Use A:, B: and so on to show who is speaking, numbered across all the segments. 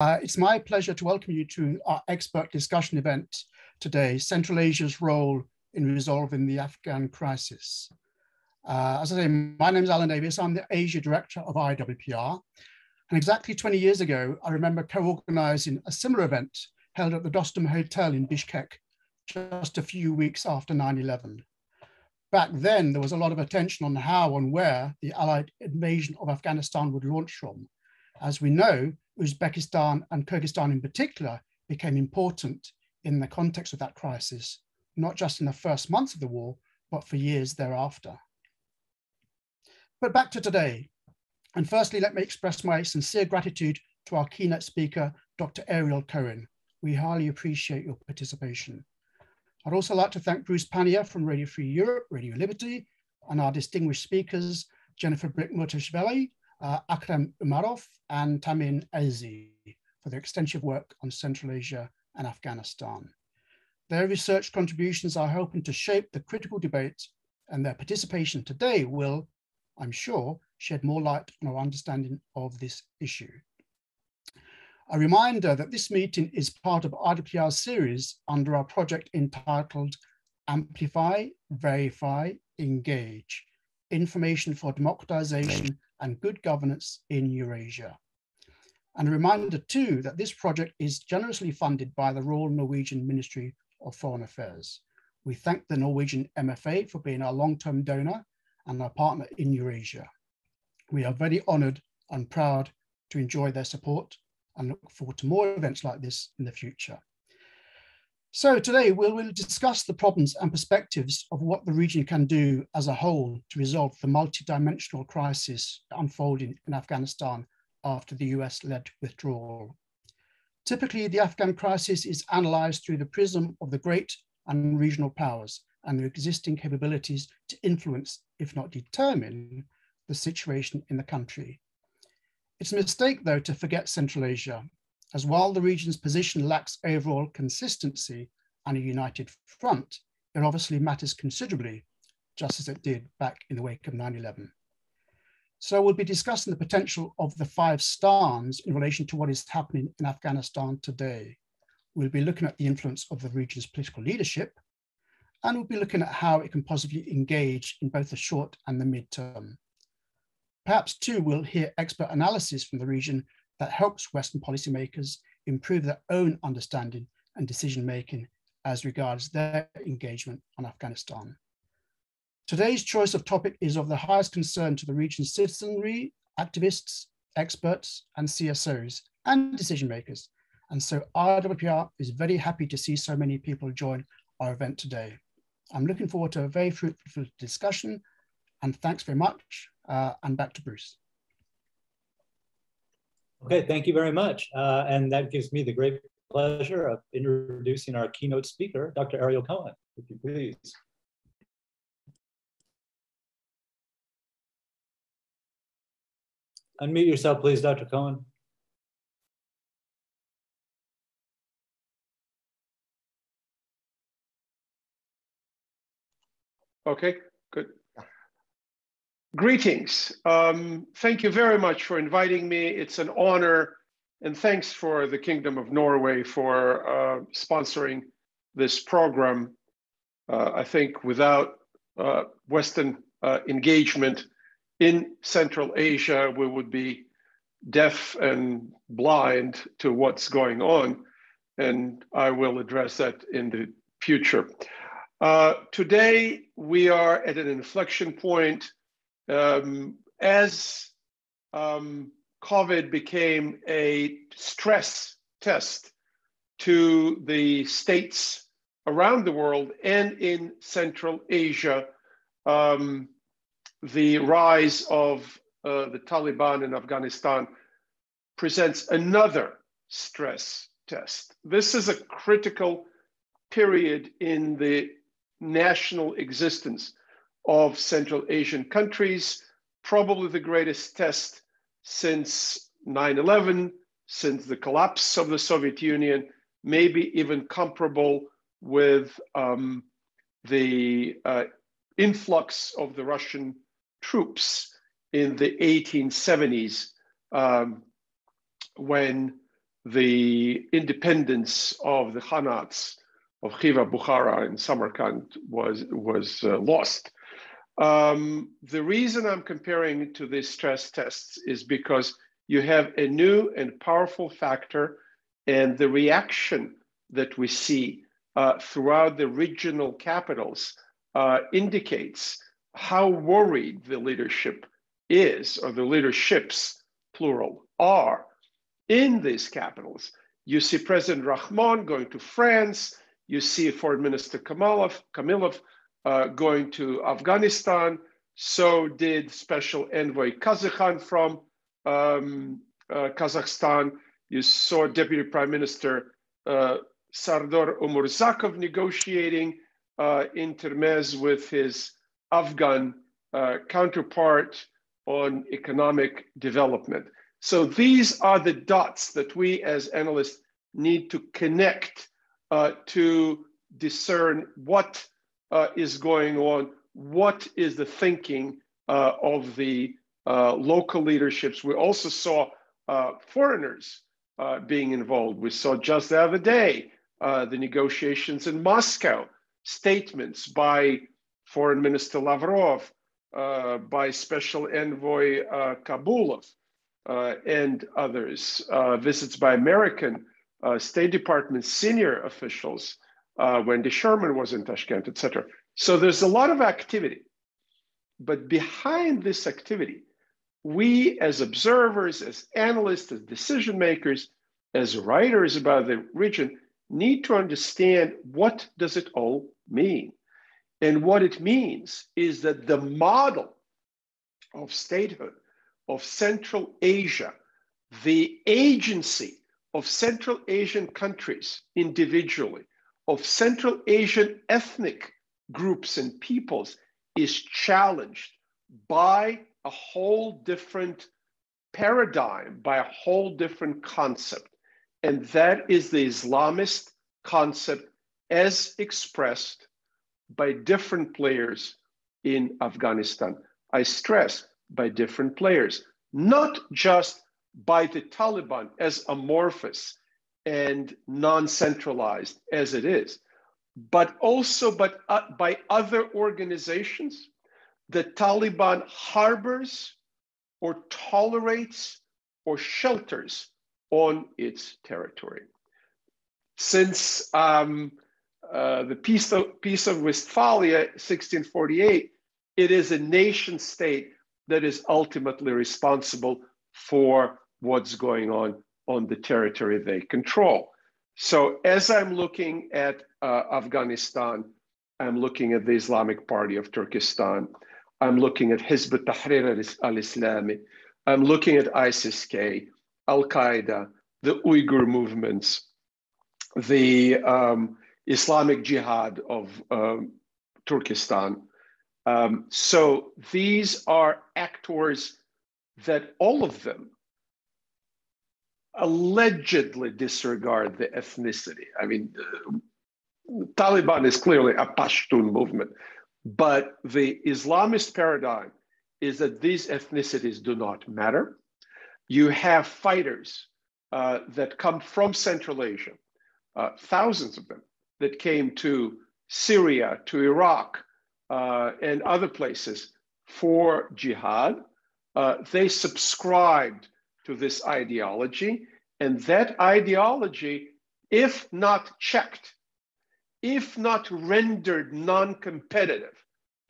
A: Uh, it's my pleasure to welcome you to our expert discussion event today, Central Asia's role in resolving the Afghan crisis. Uh, as I say, my name is Alan Davis. I'm the Asia Director of IWPR. And exactly 20 years ago, I remember co-organizing a similar event held at the Dostuk Hotel in Bishkek just a few weeks after 9-11. Back then, there was a lot of attention on how and where the Allied invasion of Afghanistan would launch from. As we know, Uzbekistan and Kyrgyzstan in particular became important in the context of that crisis, not just in the first months of the war, but for years thereafter. But back to today. And firstly, let me express my sincere gratitude to our keynote speaker, Dr. Ariel Cohen. We highly appreciate your participation. I'd also like to thank Bruce Pannier from Radio Free Europe, Radio Liberty, and our distinguished speakers, Jennifer Brick-Murtazashvili, uh, Akram Umarov, and Tamim Asey for their extensive work on Central Asia and Afghanistan. Their research contributions are helping to shape the critical debate and their participation today will, I'm sure, shed more light on our understanding of this issue. A reminder that this meeting is part of IWPR's series under our project entitled Amplify, Verify, Engage, Information for Democratization and Good Governance in Eurasia. And a reminder too that this project is generously funded by the Royal Norwegian Ministry of Foreign Affairs. We thank the Norwegian MFA for being our long-term donor and our partner in Eurasia. We are very honored and proud to enjoy their support and look forward to more events like this in the future. So today we'll, discuss the problems and perspectives of what the region can do as a whole to resolve the multidimensional crisis unfolding in Afghanistan after the US-led withdrawal. Typically, the Afghan crisis is analyzed through the prism of the great and regional powers and their existing capabilities to influence, if not determine, the situation in the country. It's a mistake, though, to forget Central Asia, as while the region's position lacks overall consistency and a united front, it obviously matters considerably, just as it did back in the wake of 9-11. So we'll be discussing the potential of the five stans in relation to what is happening in Afghanistan today. We'll be looking at the influence of the region's political leadership, and we'll be looking at how it can possibly engage in both the short and the midterm. Perhaps too, we'll hear expert analysis from the region that helps Western policymakers improve their own understanding and decision-making as regards their engagement on Afghanistan. Today's choice of topic is of the highest concern to the region's citizenry, activists, experts, and CSOs, and decision makers. And so IWPR is very happy to see so many people join our event today. I'm looking forward to a very fruitful discussion and thanks very much uh, and back to Bruce.
B: Okay, thank you very much. Uh, and that gives me the great pleasure of introducing our keynote speaker, Dr. Ariel Cohen, if you please. Unmute yourself, please, Dr. Cohen.
C: Okay. Greetings. Um, thank you very much for inviting me. It's an honor. And thanks for the Kingdom of Norway for uh, sponsoring this program. Uh, I think without uh, Western uh, engagement in Central Asia, we would be deaf and blind to what's going on. And I will address that in the future. Uh, today, we are at an inflection point um, as um, COVID became a stress test to the states around the world and in Central Asia, um, the rise of uh, the Taliban in Afghanistan presents another stress test. This is a critical period in the national existence of Central Asian countries, probably the greatest test since 9-11, since the collapse of the Soviet Union, maybe even comparable with um, the uh, influx of the Russian troops in the 1870s um, when the independence of the Khanates of Khiva, Bukhara, and Samarkand was, was uh, lost. Um, the reason I'm comparing to these stress tests is because you have a new and powerful factor, and the reaction that we see uh, throughout the regional capitals uh, indicates how worried the leadership is, or the leaderships, plural, are in these capitals. You see President Rahmon going to France, you see Foreign Minister Kamalov, Kamilov uh, going to Afghanistan. So did Special Envoy Kazakhan from um, uh, Kazakhstan. You saw Deputy Prime Minister uh, Sardar Umurzakov negotiating uh, in Termez with his Afghan uh, counterpart on economic development. So these are the dots that we as analysts need to connect uh, to discern what uh, is going on, what is the thinking uh, of the uh, local leaderships. We also saw uh, foreigners uh, being involved. We saw just the other day the negotiations in Moscow, statements by Foreign Minister Lavrov, by Special Envoy Kabulov, and others, visits by American State Department senior officials, uh, Wendy Sherman was in Tashkent, etc. So there's a lot of activity. But behind this activity, we as observers, as analysts, as decision makers, as writers about the region, need to understand what does it all mean. And what it means is that the model of statehood of Central Asia, the agency of Central Asian countries individually, of Central Asian ethnic groups and peoples is challenged by a whole different paradigm, by a whole different concept. And that is the Islamist concept as expressed by different players in Afghanistan. I stress by different players, not just by the Taliban as amorphous and non-centralized as it is, but also but, uh, by other organizations the Taliban harbors or tolerates or shelters on its territory. Since um, uh, the Peace of, Peace of Westphalia, 1648, it is a nation state that is ultimately responsible for what's going on on the territory they control. So as I'm looking at uh, Afghanistan, I'm looking at the Islamic Party of Turkestan. I'm looking at Hizb ut-Tahrir al-Islami. I'm looking at ISIS-K, Al-Qaeda, the Uyghur movements, the um, Islamic Jihad of um, Turkestan. Um, so these are actors that all of them allegedly disregard the ethnicity. I mean, uh, Taliban is clearly a Pashtun movement, but the Islamist paradigm is that these ethnicities do not matter. You have fighters uh, that come from Central Asia, uh, thousands of them that came to Syria, to Iraq, uh, and other places for jihad uh, they subscribed to this ideology. And that ideology, if not checked, if not rendered non competitive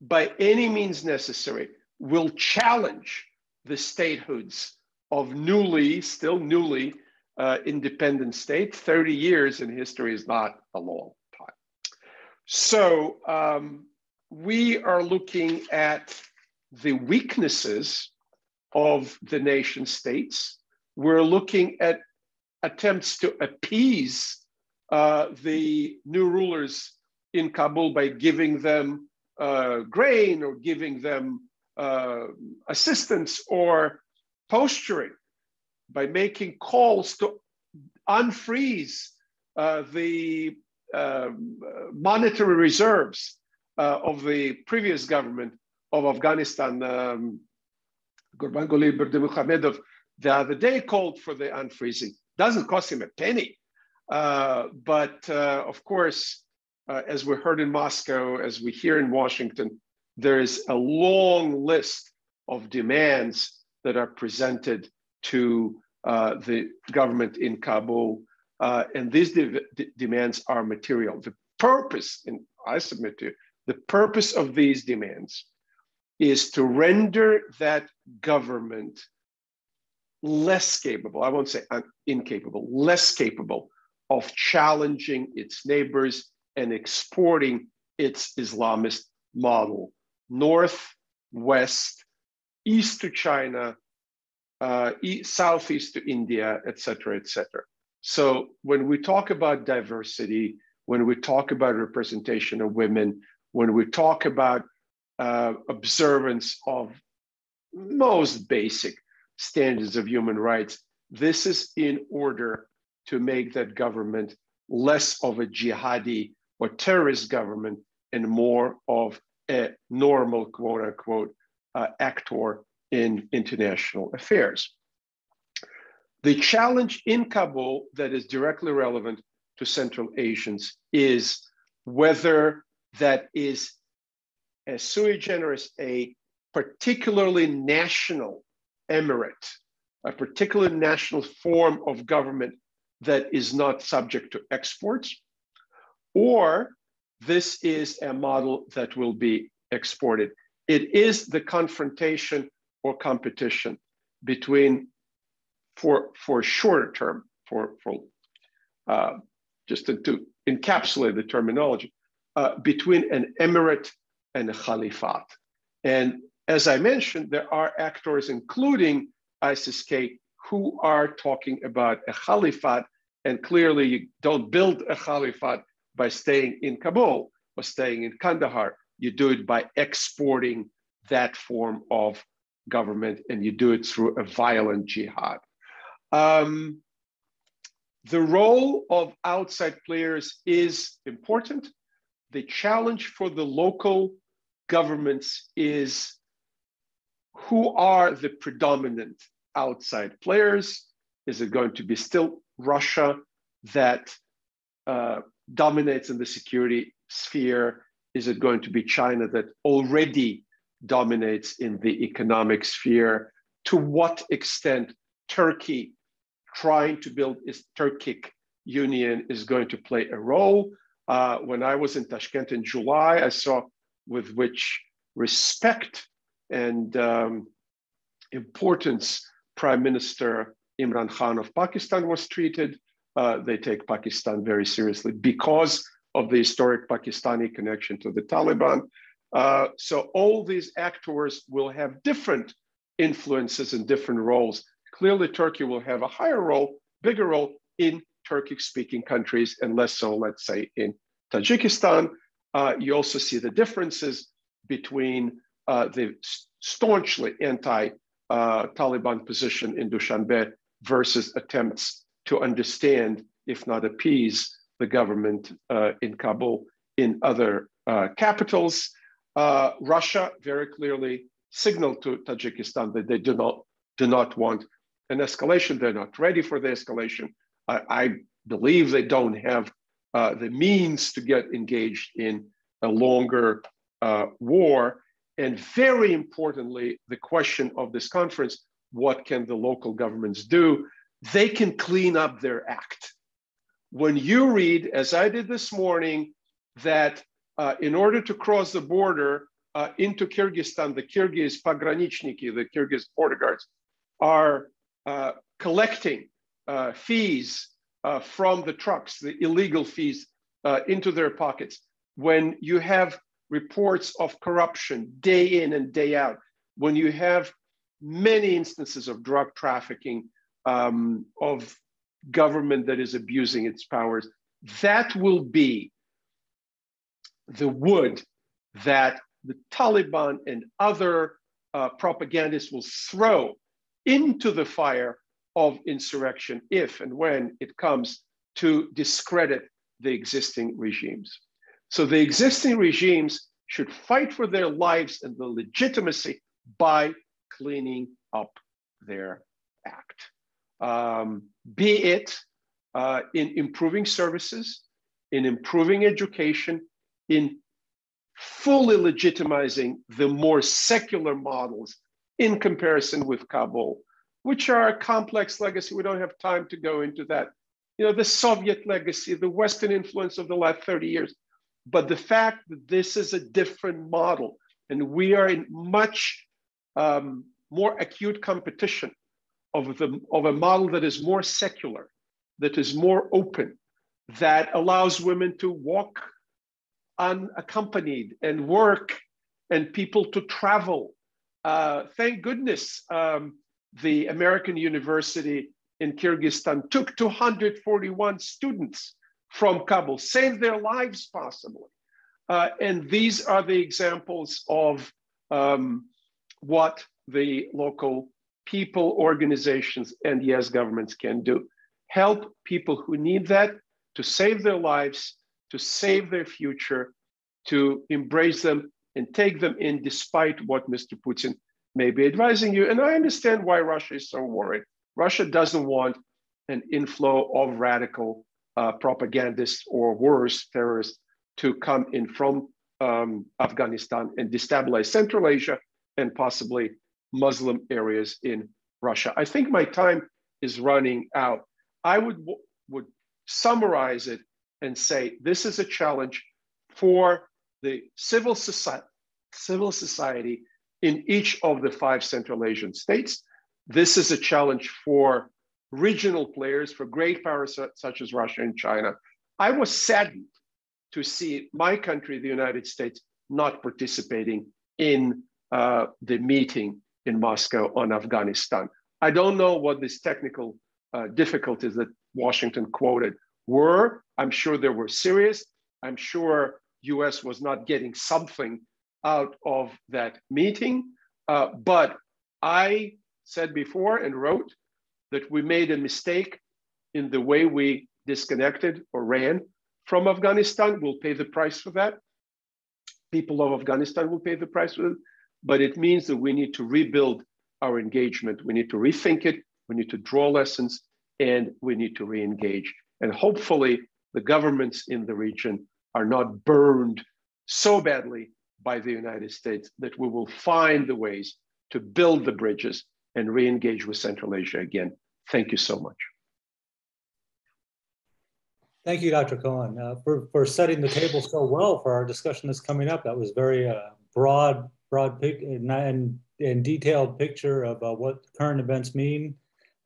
C: by any means necessary, will challenge the statehoods of newly, still newly uh, independent state. 30 years in history is not a long time. So um, we are looking at the weaknesses of the nation states. We're looking at attempts to appease uh, the new rulers in Kabul by giving them uh, grain or giving them uh, assistance or posturing, by making calls to unfreeze uh, the um, monetary reserves uh, of the previous government of Afghanistan um, Gurbanguly Berdimuhamedov the other day called for the unfreezing. Doesn't cost him a penny. Uh, but uh, of course, uh, as we heard in Moscow, as we hear in Washington, there is a long list of demands that are presented to uh, the government in Kabul. Uh, and these de demands are material. The purpose, and I submit to you, the purpose of these demands is to render that government less capable, I won't say incapable, less capable of challenging its neighbors and exporting its Islamist model north, west, east to China, uh, east, southeast to India, et cetera, et cetera. So when we talk about diversity, when we talk about representation of women, when we talk about uh, observance of most basic standards of human rights, this is in order to make that government less of a jihadi or terrorist government and more of a normal, quote unquote, uh, actor in international affairs. The challenge in Kabul that is directly relevant to Central Asians is whether that is a sui generis, a particularly national emirate, a particular national form of government that is not subject to exports, or this is a model that will be exported. It is the confrontation or competition between, for, for shorter term, for, for uh, just to, to, encapsulate the terminology, uh, between an emirate and a caliphate. And as I mentioned, there are actors, including ISIS-K, who are talking about a caliphate. And clearly, you don't build a caliphate by staying in Kabul or staying in Kandahar. You do it by exporting that form of government, and you do it through a violent jihad. Um, the role of outside players is important. The challenge for the local governments is who are the predominant outside players? Is it going to be still Russia that uh, dominates in the security sphere? Is it going to be China that already dominates in the economic sphere? To what extent Turkey trying to build its Turkic union is going to play a role? Uh, when I was in Tashkent in July, I saw with which respect and um, importance Prime Minister Imran Khan of Pakistan was treated. Uh, they take Pakistan very seriously because of the historic Pakistani connection to the Taliban. Uh, so all these actors will have different influences and different roles. Clearly, Turkey will have a higher role, bigger role in Turkic-speaking countries, and less so, let's say, in Tajikistan. Uh, you also see the differences between the staunchly anti-Taliban position in Dushanbe versus attempts to understand, if not appease, the government uh, in Kabul in other uh, capitals. Uh, Russia very clearly signaled to Tajikistan that they do not, do not want an escalation. They're not ready for the escalation. I, I believe they don't have uh, the means to get engaged in a longer uh, war. And very importantly, the question of this conference what can the local governments do? They can clean up their act. When you read, as I did this morning, that uh, in order to cross the border uh, into Kyrgyzstan, the Kyrgyz pogranitchniki, the Kyrgyz border guards, are uh, collecting uh, fees uh, from the trucks, the illegal fees, uh, into their pockets. When you have reports of corruption day in and day out, when you have many instances of drug trafficking, um, of government that is abusing its powers, that will be the wood that the Taliban and other uh, propagandists will throw into the fire of insurrection if and when it comes to discredit the existing regimes. So the existing regimes should fight for their lives and the legitimacy by cleaning up their act. Um, be it uh, in improving services, in improving education, in fully legitimizing the more secular models in comparison with Kabul, which are a complex legacy. We don't have time to go into that. You know, the Soviet legacy, the Western influence of the last 30 years. But the fact that this is a different model and we are in much um, more acute competition of, the, of a model that is more secular, that is more open, that allows women to walk unaccompanied and work and people to travel. Uh, thank goodness um, the American University in Kyrgyzstan took 241 students from Kabul, save their lives possibly. Uh, and these are the examples of um, what the local people, organizations, and yes, governments can do. Help people who need that to save their lives, to save their future, to embrace them and take them in despite what Mr. Putin may be advising you. And I understand why Russia is so worried. Russia doesn't want an inflow of radical uh, propagandists or worse, terrorists to come in from um, Afghanistan and destabilize Central Asia and possibly Muslim areas in Russia. I think my time is running out. I would, would summarize it and say this is a challenge for the civil society, civil society in each of the five Central Asian states. This is a challenge for regional players, for great powers such as Russia and China. I was saddened to see my country, the United States, not participating in uh, the meeting in Moscow on Afghanistan. I don't know what these technical uh, difficulties that Washington quoted were. I'm sure they were serious. I'm sure US was not getting something out of that meeting. Uh, but I said before and wrote that we made a mistake in the way we disconnected or ran from Afghanistan. We'll pay the price for that. People of Afghanistan will pay the price for it. But it means that we need to rebuild our engagement. We need to rethink it. We need to draw lessons and we need to re engage. And hopefully, the governments in the region are not burned so badly by the United States that we will find the ways to build the bridges and re-engage with Central Asia again. Thank you so much.
B: Thank you, Dr. Cohen, uh, for, for setting the table so well for our discussion that's coming up. That was very uh, broad, broad pic and, and, detailed picture of uh, what current events mean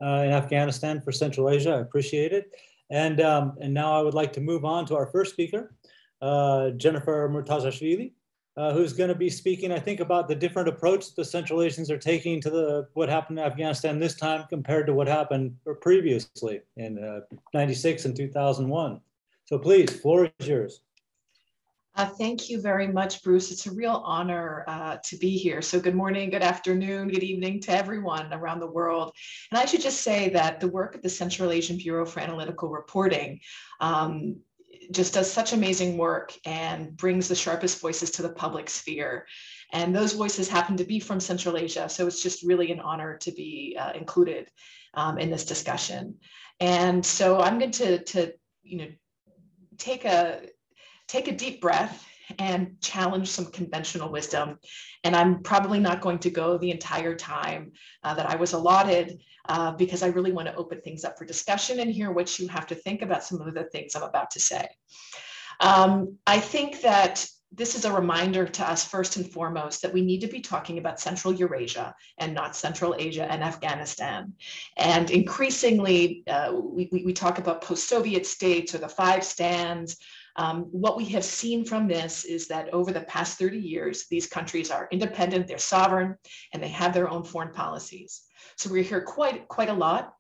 B: uh, in Afghanistan for Central Asia. I appreciate it. And, um, and now I would like to move on to our first speaker, uh, Jennifer Murtazashvili, uh, who's going to be speaking, I think, about the different approach the Central Asians are taking to the what happened in Afghanistan this time compared to what happened previously in uh, 96 and 2001. So please, floor is yours.
D: Uh, thank you very much, Bruce. It's a real honor uh, to be here. So good morning, good afternoon, good evening to everyone around the world. And I should just say that the work of the Central Asian Bureau for Analytical Reporting um, just does such amazing work and brings the sharpest voices to the public sphere. And those voices happen to be from Central Asia. So it's just really an honor to be uh, included um, in this discussion. And so I'm going to, to you know, take a, take a deep breath and challenge some conventional wisdom. And I'm probably not going to go the entire time uh, that I was allotted uh, because I really want to open things up for discussion and hear what you have to think about some of the things I'm about to say. Um, I think that this is a reminder to us first and foremost that we need to be talking about Central Eurasia and not Central Asia and Afghanistan. And increasingly, uh, we, we talk about post-Soviet states or the five stans, um, what we have seen from this is that over the past 30 years, these countries are independent, they're sovereign, and they have their own foreign policies. So we hear quite, quite a lot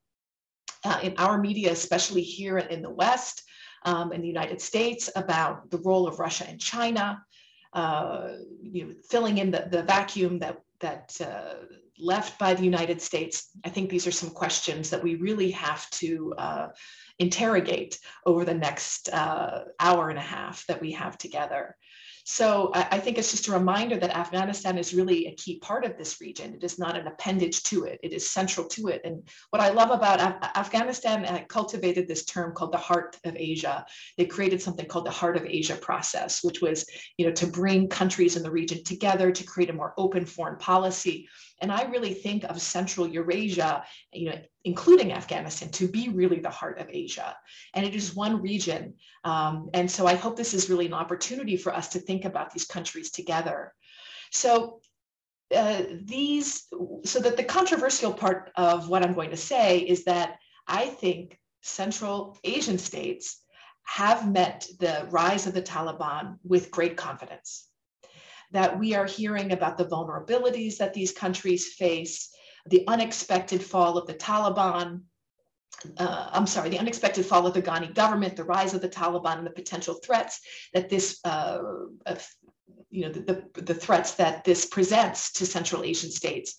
D: uh, in our media, especially here in the West, um, in the United States, about the role of Russia and China, uh, you know, filling in the, the vacuum that, that uh, left by the United States. I think these are some questions that we really have to uh, interrogate over the next uh, hour and a half that we have together. So I, think it's just a reminder that Afghanistan is really a key part of this region. It is not an appendage to it. It is central to it. And what I love about Af- Afghanistan uh, cultivated this term called the heart of Asia. They created something called the heart of Asia process, which was, you know, to bring countries in the region together to create a more open foreign policy. And I really think of Central Eurasia, you know, including Afghanistan, to be really the heart of Asia. And it is one region. Um, and so I hope this is really an opportunity for us to think about these countries together. So uh, these, so that the controversial part of what I'm going to say is that I think Central Asian states have met the rise of the Taliban with great confidence. That we are hearing about the vulnerabilities that these countries face, the unexpected fall of the Taliban, uh, I'm sorry, the unexpected fall of the Ghani government, the rise of the Taliban, and the potential threats that this, uh, uh, you know, the, the, the, threats that this presents to Central Asian states.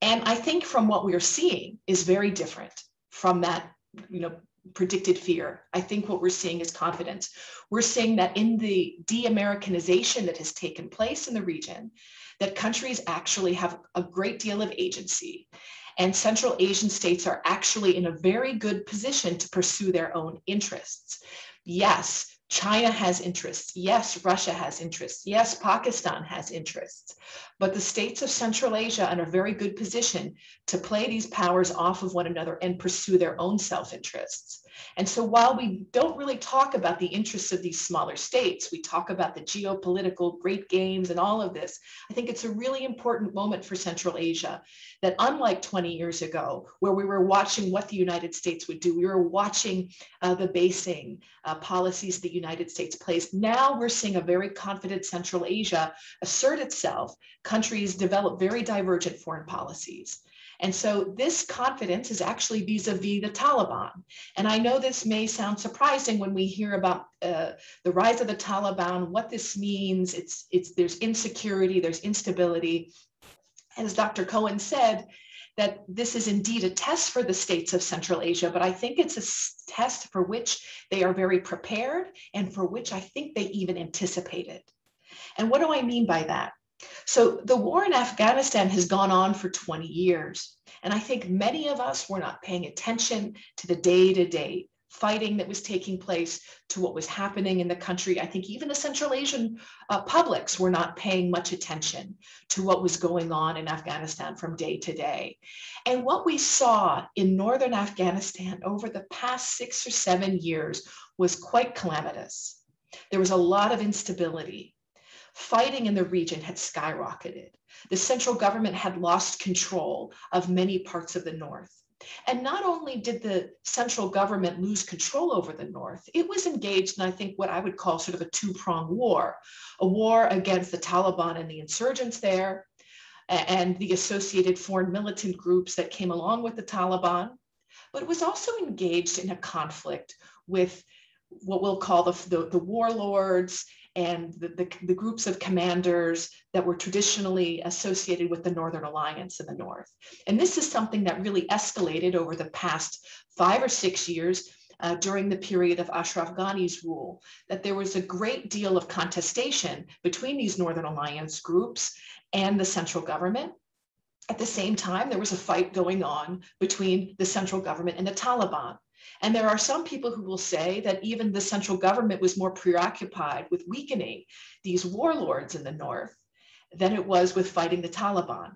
D: And I think from what we are seeing is very different from that, you know, predicted fear. I think what we're seeing is confidence. We're seeing that in the de-Americanization that has taken place in the region, that countries actually have a great deal of agency and Central Asian states are actually in a very good position to pursue their own interests. Yes, China has interests. Yes, Russia has interests. Yes, Pakistan has interests. But the states of Central Asia are in a very good position to play these powers off of one another and pursue their own self interests. And so while we don't really talk about the interests of these smaller states, we talk about the geopolitical great games and all of this, I think it's a really important moment for Central Asia that unlike 20 years ago, where we were watching what the United States would do, we were watching uh, the basing uh, policies the United States placed. Now we're seeing a very confident Central Asia assert itself. Countries develop very divergent foreign policies. And so this confidence is actually vis-a-vis the Taliban. And I know this may sound surprising when we hear about uh, the rise of the Taliban, what this means. It's, it's, there's insecurity, there's instability. As Dr. Cohen said, that this is indeed a test for the states of Central Asia, but I think it's a test for which they are very prepared and for which I think they even anticipated. And what do I mean by that? So the war in Afghanistan has gone on for 20 years. And I think many of us were not paying attention to the day to day fighting that was taking place, to what was happening in the country. I think even the Central Asian uh, publics were not paying much attention to what was going on in Afghanistan from day to day. And what we saw in northern Afghanistan over the past six or seven years was quite calamitous. There was a lot of instability fighting in the region had skyrocketed. The central government had lost control of many parts of the North. And not only did the central government lose control over the North, it was engaged in, I think, what I would call sort of a two pronged war a war against the Taliban and the insurgents there, and the associated foreign militant groups that came along with the Taliban. But it was also engaged in a conflict with what we'll call the, the, the warlords and the, the, the, groups of commanders that were traditionally associated with the Northern Alliance in the North. And this is something that really escalated over the past five or six years uh, during the period of Ashraf Ghani's rule, that there was a great deal of contestation between these Northern Alliance groups and the central government. At the same time, there was a fight going on between the central government and the Taliban. And there are some people who will say that even the central government was more preoccupied with weakening these warlords in the north than it was with fighting the Taliban.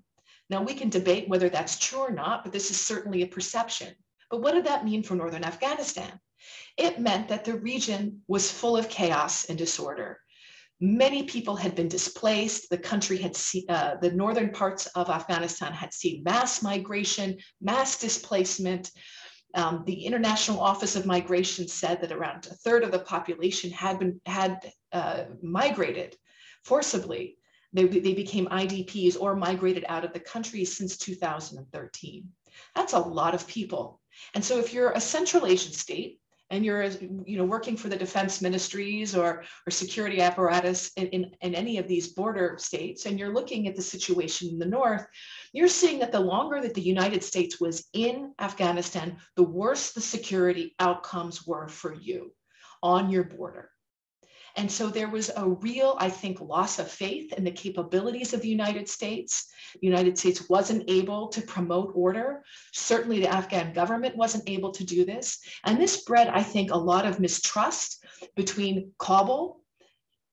D: Now, we can debate whether that's true or not, but this is certainly a perception. But what did that mean for northern Afghanistan? It meant that the region was full of chaos and disorder. Many people had been displaced. The country had seen, uh, the northern parts of Afghanistan had seen mass migration, mass displacement. Um, the International Office of Migration said that around a third of the population had been had uh, migrated forcibly. They, they became IDPs or migrated out of the country since 2013. That's a lot of people. And so if you're a Central Asian state, and you're you know working for the defense ministries or or security apparatus in, in, in, any of these border states and you're looking at the situation in the north you're seeing that the longer that the united states was in afghanistan the worse the security outcomes were for you on your border And so there was a real, I think, loss of faith in the capabilities of the United States. The United States wasn't able to promote order. Certainly, the Afghan government wasn't able to do this. And this bred, I think, a lot of mistrust between Kabul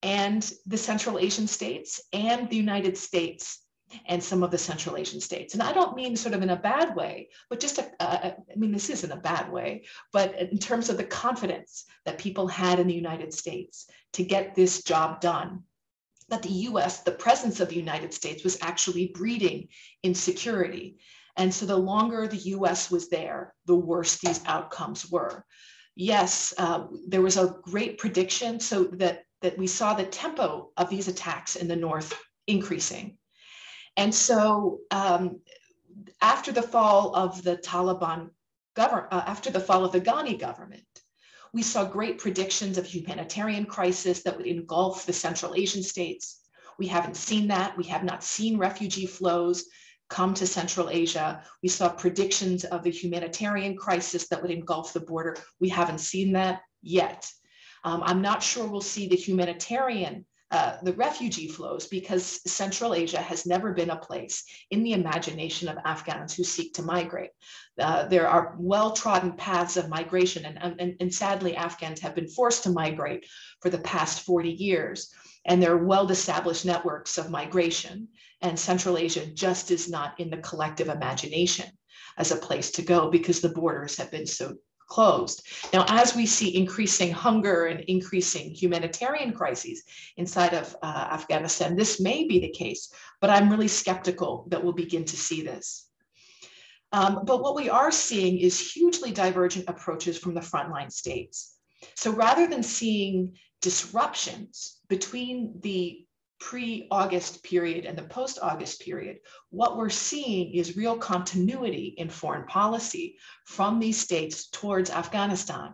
D: and the Central Asian states and the United States and some of the Central Asian states. And I don't mean sort of in a bad way, but just, I mean, this isn't a bad way, but in terms of the confidence that people had in the United States to get this job done, that the US, the presence of the United States was actually breeding insecurity. And so the longer the US was there, the worse these outcomes were. Yes, uh, there was a great prediction so that, that we saw the tempo of these attacks in the North increasing and so um, after the fall of the Taliban government, uh, after the fall of the Ghani government, we saw great predictions of humanitarian crisis that would engulf the Central Asian states. We haven't seen that. We have not seen refugee flows come to Central Asia. We saw predictions of the humanitarian crisis that would engulf the border. We haven't seen that yet. Um, I'm not sure we'll see the humanitarian uh, the refugee flows because Central Asia has never been a place in the imagination of Afghans who seek to migrate. Uh, there are well-trodden paths of migration and, and, and sadly Afghans have been forced to migrate for the past 40 years and there are well-established networks of migration and Central Asia just is not in the collective imagination as a place to go because the borders have been so closed. Now, as we see increasing hunger and increasing humanitarian crises inside of uh, Afghanistan, this may be the case, but I'm really skeptical that we'll begin to see this. Um, but what we are seeing is hugely divergent approaches from the frontline states. So rather than seeing disruptions between the pre-August period and the post-August period, what we're seeing is real continuity in foreign policy from these states towards Afghanistan.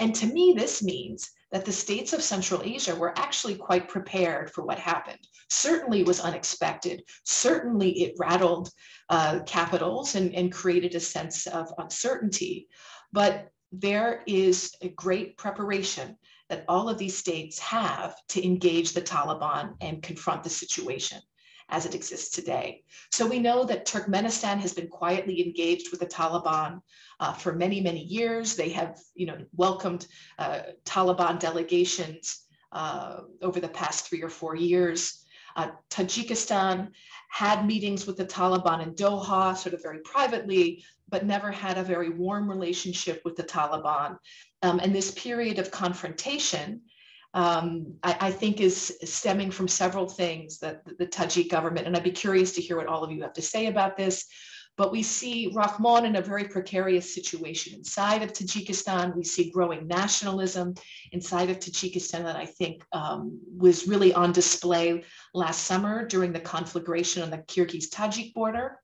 D: And to me, this means that the states of Central Asia were actually quite prepared for what happened. Certainly was unexpected. Certainly it rattled uh, capitals and, and created a sense of uncertainty. But there is a great preparation that all of these states have to engage the Taliban and confront the situation as it exists today. So we know that Turkmenistan has been quietly engaged with the Taliban uh, for many, many years. They have, you know, welcomed uh, Taliban delegations uh, over the past three or four years. Uh, Tajikistan had meetings with the Taliban in Doha, sort of very privately, but never had a very warm relationship with the Taliban. Um, and this period of confrontation, um, I, I, think is stemming from several things that the, the Tajik government, and I'd be curious to hear what all of you have to say about this, but we see Rahmon in a very precarious situation inside of Tajikistan. We see growing nationalism inside of Tajikistan that I think um, was really on display last summer during the conflagration on the Kyrgyz-Tajik border.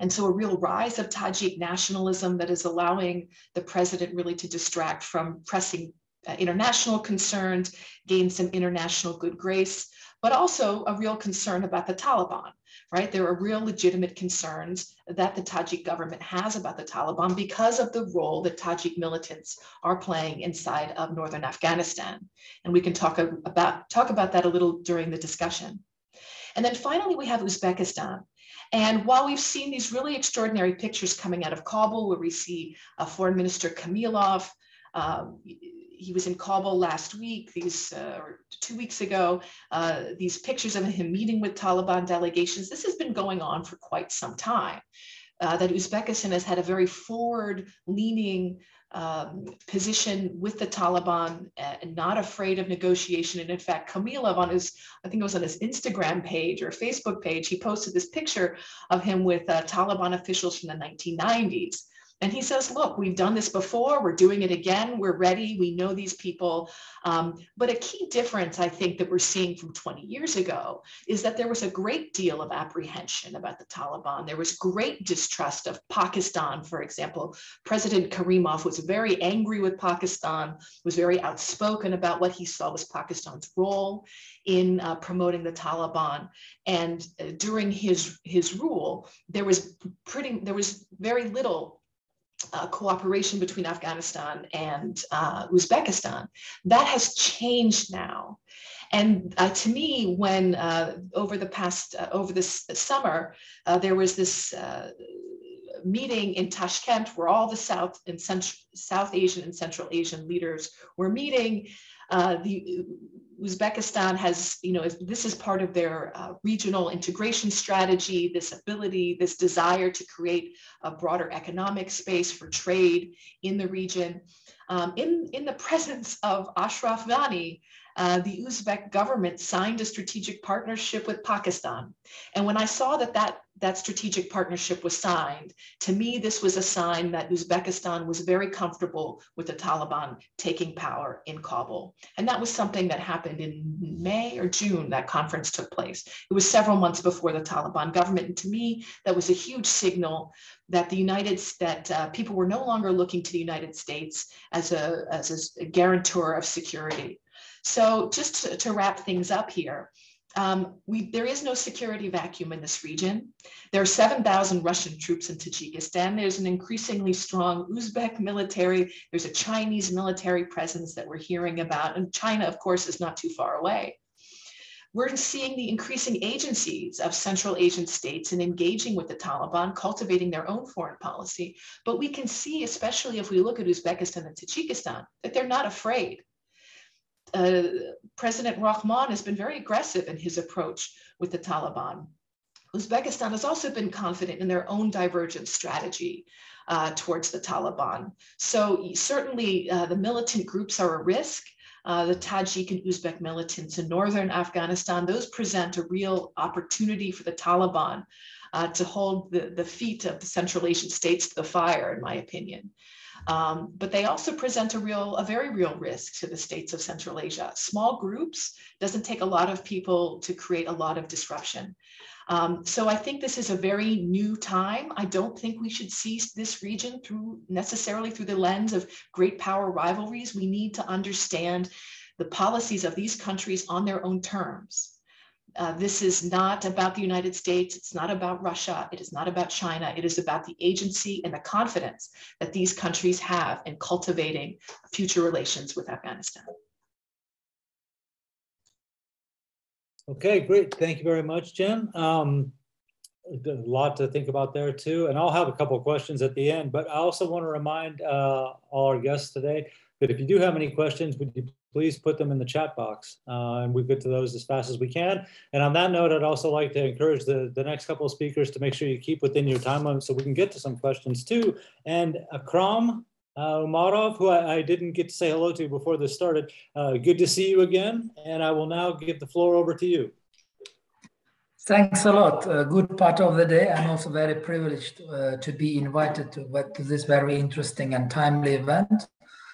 D: And so a real rise of Tajik nationalism that is allowing the president really to distract from pressing uh, international concerns, gain some international good grace, but also a real concern about the Taliban, right? There are real legitimate concerns that the Tajik government has about the Taliban because of the role that Tajik militants are playing inside of northern Afghanistan. And we can talk about, talk about that a little during the discussion. And then finally, we have Uzbekistan. And while we've seen these really extraordinary pictures coming out of Kabul, where we see uh, Foreign Minister Kamilov, um, he was in Kabul last week, these uh, two weeks ago, uh, these pictures of him meeting with Taliban delegations. This has been going on for quite some time. Uh, that Uzbekistan has had a very forward-leaning um, position with the Taliban and not afraid of negotiation. And in fact, Kamilov on his, I think it was on his Instagram page or Facebook page, he posted this picture of him with uh, Taliban officials from the 1990s. And he says, look, we've done this before. We're doing it again. We're ready. We know these people. Um, but a key difference, I think, that we're seeing from 20 years ago is that there was a great deal of apprehension about the Taliban. There was great distrust of Pakistan, for example. President Karimov was very angry with Pakistan, was very outspoken about what he saw was Pakistan's role in uh, promoting the Taliban. And uh, during his, his rule, there was pretty, there was very little uh, cooperation between Afghanistan and uh, Uzbekistan. That has changed now. And uh, to me, when uh, over the past, uh, over this summer, uh, there was this meeting in Tashkent where all the South and Central, South Asian and Central Asian leaders were meeting. the Uzbekistan has, you know, this is part of their uh, regional integration strategy, this ability, this desire to create a broader economic space for trade in the region. Um, in, in the presence of Ashraf Ghani, uh, the Uzbek government signed a strategic partnership with Pakistan. And when I saw that, that that strategic partnership was signed, to me, this was a sign that Uzbekistan was very comfortable with the Taliban taking power in Kabul. And that was something that happened in May or June, that conference took place. It was several months before the Taliban government. And to me, that was a huge signal that the United States that uh, people were no longer looking to the United States as a, as a guarantor of security. So just to, to wrap things up here, um, we, there is no security vacuum in this region. There are 7,000 Russian troops in Tajikistan. There's an increasingly strong Uzbek military. There's a Chinese military presence that we're hearing about. And China, of course, is not too far away. We're seeing the increasing agencies of Central Asian states in engaging with the Taliban, cultivating their own foreign policy. But we can see, especially if we look at Uzbekistan and Tajikistan, that they're not afraid uh, President Rahman has been very aggressive in his approach with the Taliban. Uzbekistan has also been confident in their own divergent strategy uh, towards the Taliban. So certainly uh, the militant groups are a risk. Uh, the Tajik and Uzbek militants in northern Afghanistan, those present a real opportunity for the Taliban uh, to hold the, the feet of the Central Asian states to the fire, in my opinion. Um, but they also present a real, a very real risk to the states of Central Asia. Small groups doesn't take a lot of people to create a lot of disruption. Um, so I think this is a very new time. I don't think we should see this region through necessarily through the lens of great power rivalries. We need to understand the policies of these countries on their own terms. Uh, this is not about the United States. It's not about Russia. It is not about China. It is about the agency and the confidence that these countries have in cultivating future relations with Afghanistan.
B: Okay, great. Thank you very much, Jen. Um, a lot to think about there too. And I'll have a couple questions at the end, but I also want to remind uh, all our guests today that if you do have any questions, would you please put them in the chat box uh, and we'll get to those as fast as we can. And on that note, I'd also like to encourage the, the next couple of speakers to make sure you keep within your time limit so we can get to some questions too. And Akram uh, Umarov, who I, I, didn't get to say hello to before this started, uh, good to see you again. And I will now give the floor over to you.
E: Thanks a lot. A good part of the day. I'm also very privileged uh, to be invited to, to this very interesting and timely event.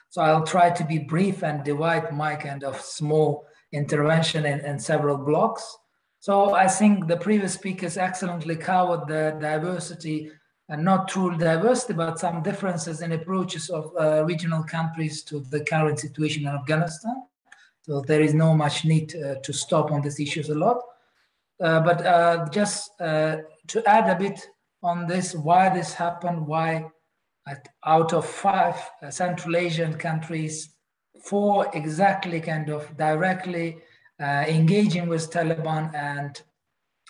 E: So I'll try to be brief and divide my kind of small intervention in, in several blocks. So I think the previous speakers excellently covered the diversity and not true diversity, but some differences in approaches of uh, regional countries to the current situation in Afghanistan. So there is no much need uh, to stop on these issues a lot. Uh, but uh, just uh, to add a bit on this, why this happened, why out of five uh, Central Asian countries, four exactly kind of directly uh, engaging with Taliban and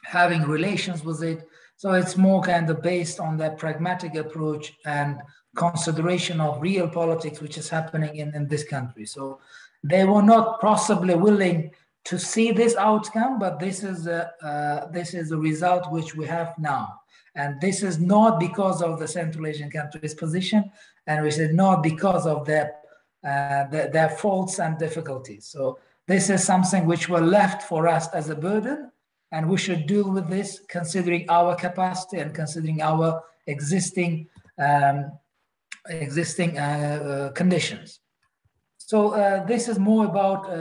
E: having relations with it. So it's more kind of based on that pragmatic approach and consideration of real politics, which is happening in, in this country. So they were not possibly willing to see this outcome, but this is a, uh, this is a result which we have now. And this is not because of the Central Asian countries' position, and we said not because of their, uh, their, their faults and difficulties. So this is something which were left for us as a burden, and we should deal with this considering our capacity and considering our existing um, existing uh, uh, conditions. So uh, this is more about uh,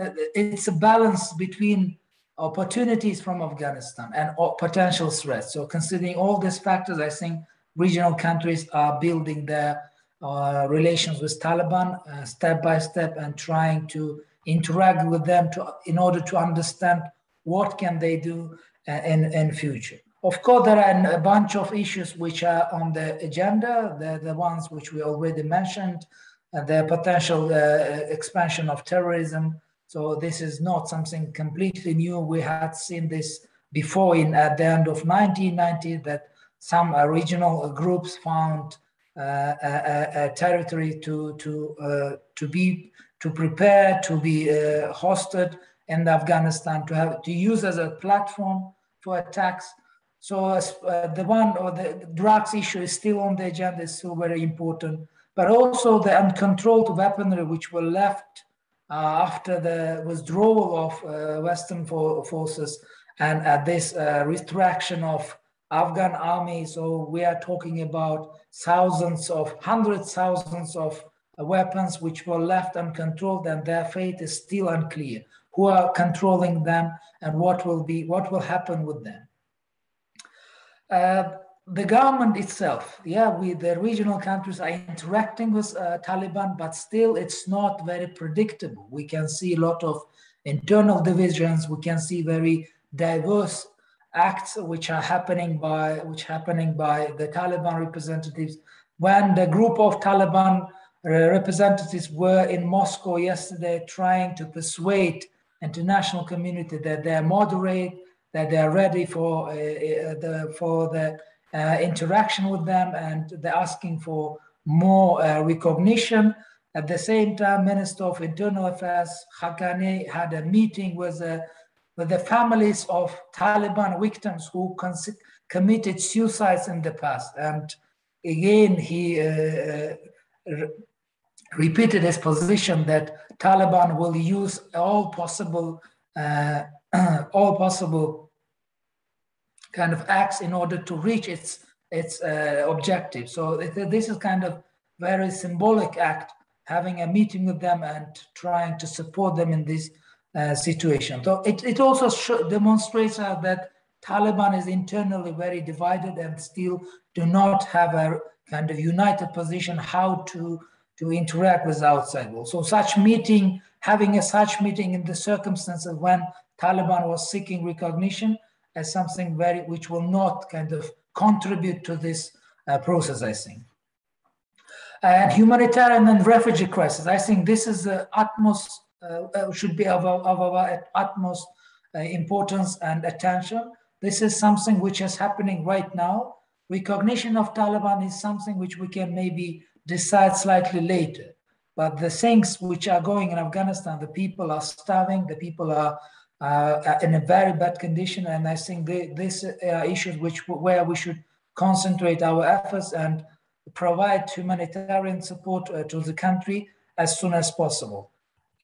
E: uh, it's a balance between opportunities from Afghanistan and potential threats. So considering all these factors, I think regional countries are building their uh, relations with Taliban uh, step by step and trying to interact with them to, in order to understand what can they do uh, in, in future. Of course, there are a bunch of issues which are on the agenda, the, the ones which we already mentioned, uh, the potential uh, expansion of terrorism. So this is not something completely new. We had seen this before in at the end of 1990 that some regional groups found uh, a, a, territory to to uh, to be to prepare to be uh, hosted in Afghanistan to have to use as a platform for attacks. So uh, the one or the drugs issue is still on the agenda, is still very important, but also the uncontrolled weaponry which were left after the withdrawal of uh, Western for forces and at this retraction of Afghan army. So we are talking about thousands of, hundreds thousands of weapons which were left uncontrolled and their fate is still unclear. Who are controlling them and what will be, what will happen with them? Uh, the government itself, yeah, we the regional countries are interacting with uh, Taliban, but still it's not very predictable. We can see a lot of internal divisions. We can see very diverse acts which are happening by which happening by the Taliban representatives. When the group of Taliban uh, representatives were in Moscow yesterday trying to persuade international community that they're moderate, that they're ready for uh, uh, the for the interaction with them, and they're asking for more uh, recognition. At the same time, Minister of Internal Affairs Haqqani had a meeting with the uh, with the families of Taliban victims who committed suicides in the past. And again, he uh, uh repeated his position that Taliban will use all possible, uh, all possible kind of acts in order to reach its its uh, objective. So this is kind of very symbolic act, having a meeting with them and trying to support them in this uh, situation. So it, it also demonstrates uh, that Taliban is internally very divided and still do not have a kind of united position how to, to interact with the outside world. So such meeting, having a such meeting in the circumstances when Taliban was seeking recognition as something very which will not kind of contribute to this uh, process, I think. And humanitarian and refugee crisis, I think this is the utmost uh, uh, should be of, of our utmost uh, importance and attention. This is something which is happening right now. Recognition of Taliban is something which we can maybe decide slightly later. But the things which are going in Afghanistan, the people are starving, the people are uh, in a very bad condition, and I think these are issues which where we should concentrate our efforts and provide humanitarian support uh, to the country as soon as possible.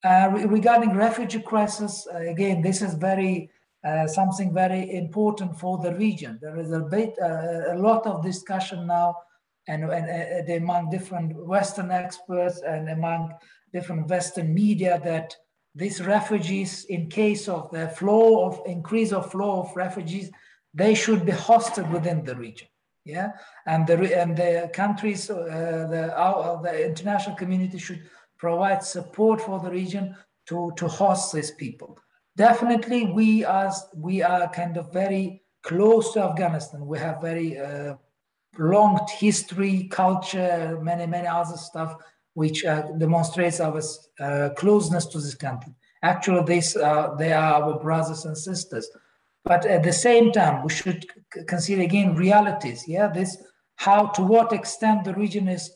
E: Uh, re regarding refugee crisis, uh, again, this is very uh, something very important for the region. There is a bit, uh, a lot of discussion now, and, and uh, among different Western experts and among different Western media that these refugees, in case of the flow of increase of flow of refugees, they should be hosted within the region. Yeah, and the and the countries, uh, the uh, the international community should provide support for the region to, to host these people. Definitely, we as we are kind of very close to Afghanistan. We have very uh, long history, culture, many many other stuff which uh, demonstrates our uh, closeness to this country. Actually, this uh, they are our brothers and sisters. But at the same time, we should consider again realities. Yeah, this how to what extent the region is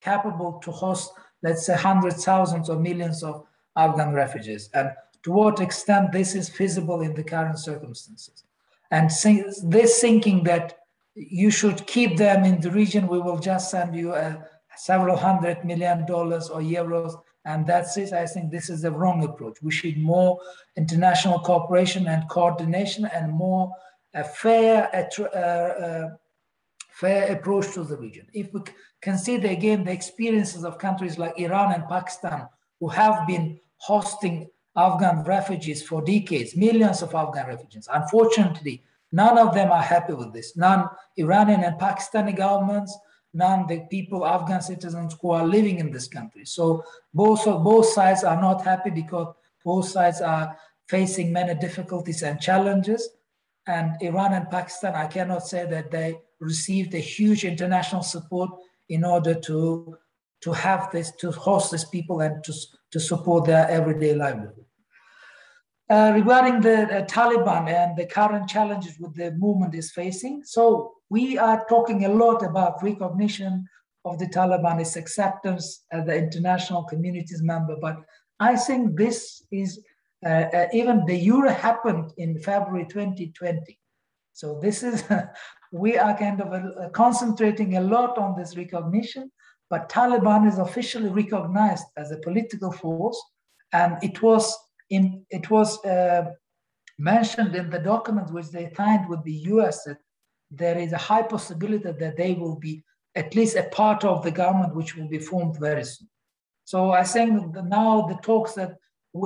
E: capable to host let's say hundreds, thousands or millions of Afghan refugees, and to what extent this is feasible in the current circumstances. And this thinking that you should keep them in the region, we will just send you a several hundred million dollars or euros, and that's it. I think this is the wrong approach. We should more international cooperation and coordination and more a fair, uh, uh, fair approach to the region. If we consider again the experiences of countries like Iran and Pakistan, who have been hosting Afghan refugees for decades, millions of Afghan refugees. Unfortunately, none of them are happy with this. None Iranian and Pakistani governments, none the people, Afghan citizens who are living in this country. So both, both sides are not happy because both sides are facing many difficulties and challenges. and Iran and Pakistan, I cannot say that they received a huge international support in order to, to have this, to host these people and to, to support their everyday livelihood. Uh, regarding the uh, Taliban and the current challenges with the movement is facing, so we are talking a lot about recognition of the Taliban, its acceptance as the international community's member, but I think this is uh, uh, even the euro happened in February 2020. So this is, we are kind of uh, concentrating a lot on this recognition, but Taliban is officially recognized as a political force. And it was in, it was uh, mentioned in the documents which they signed with the US that there is a high possibility that they will be at least a part of the government which will be formed very soon. So I think now the talks that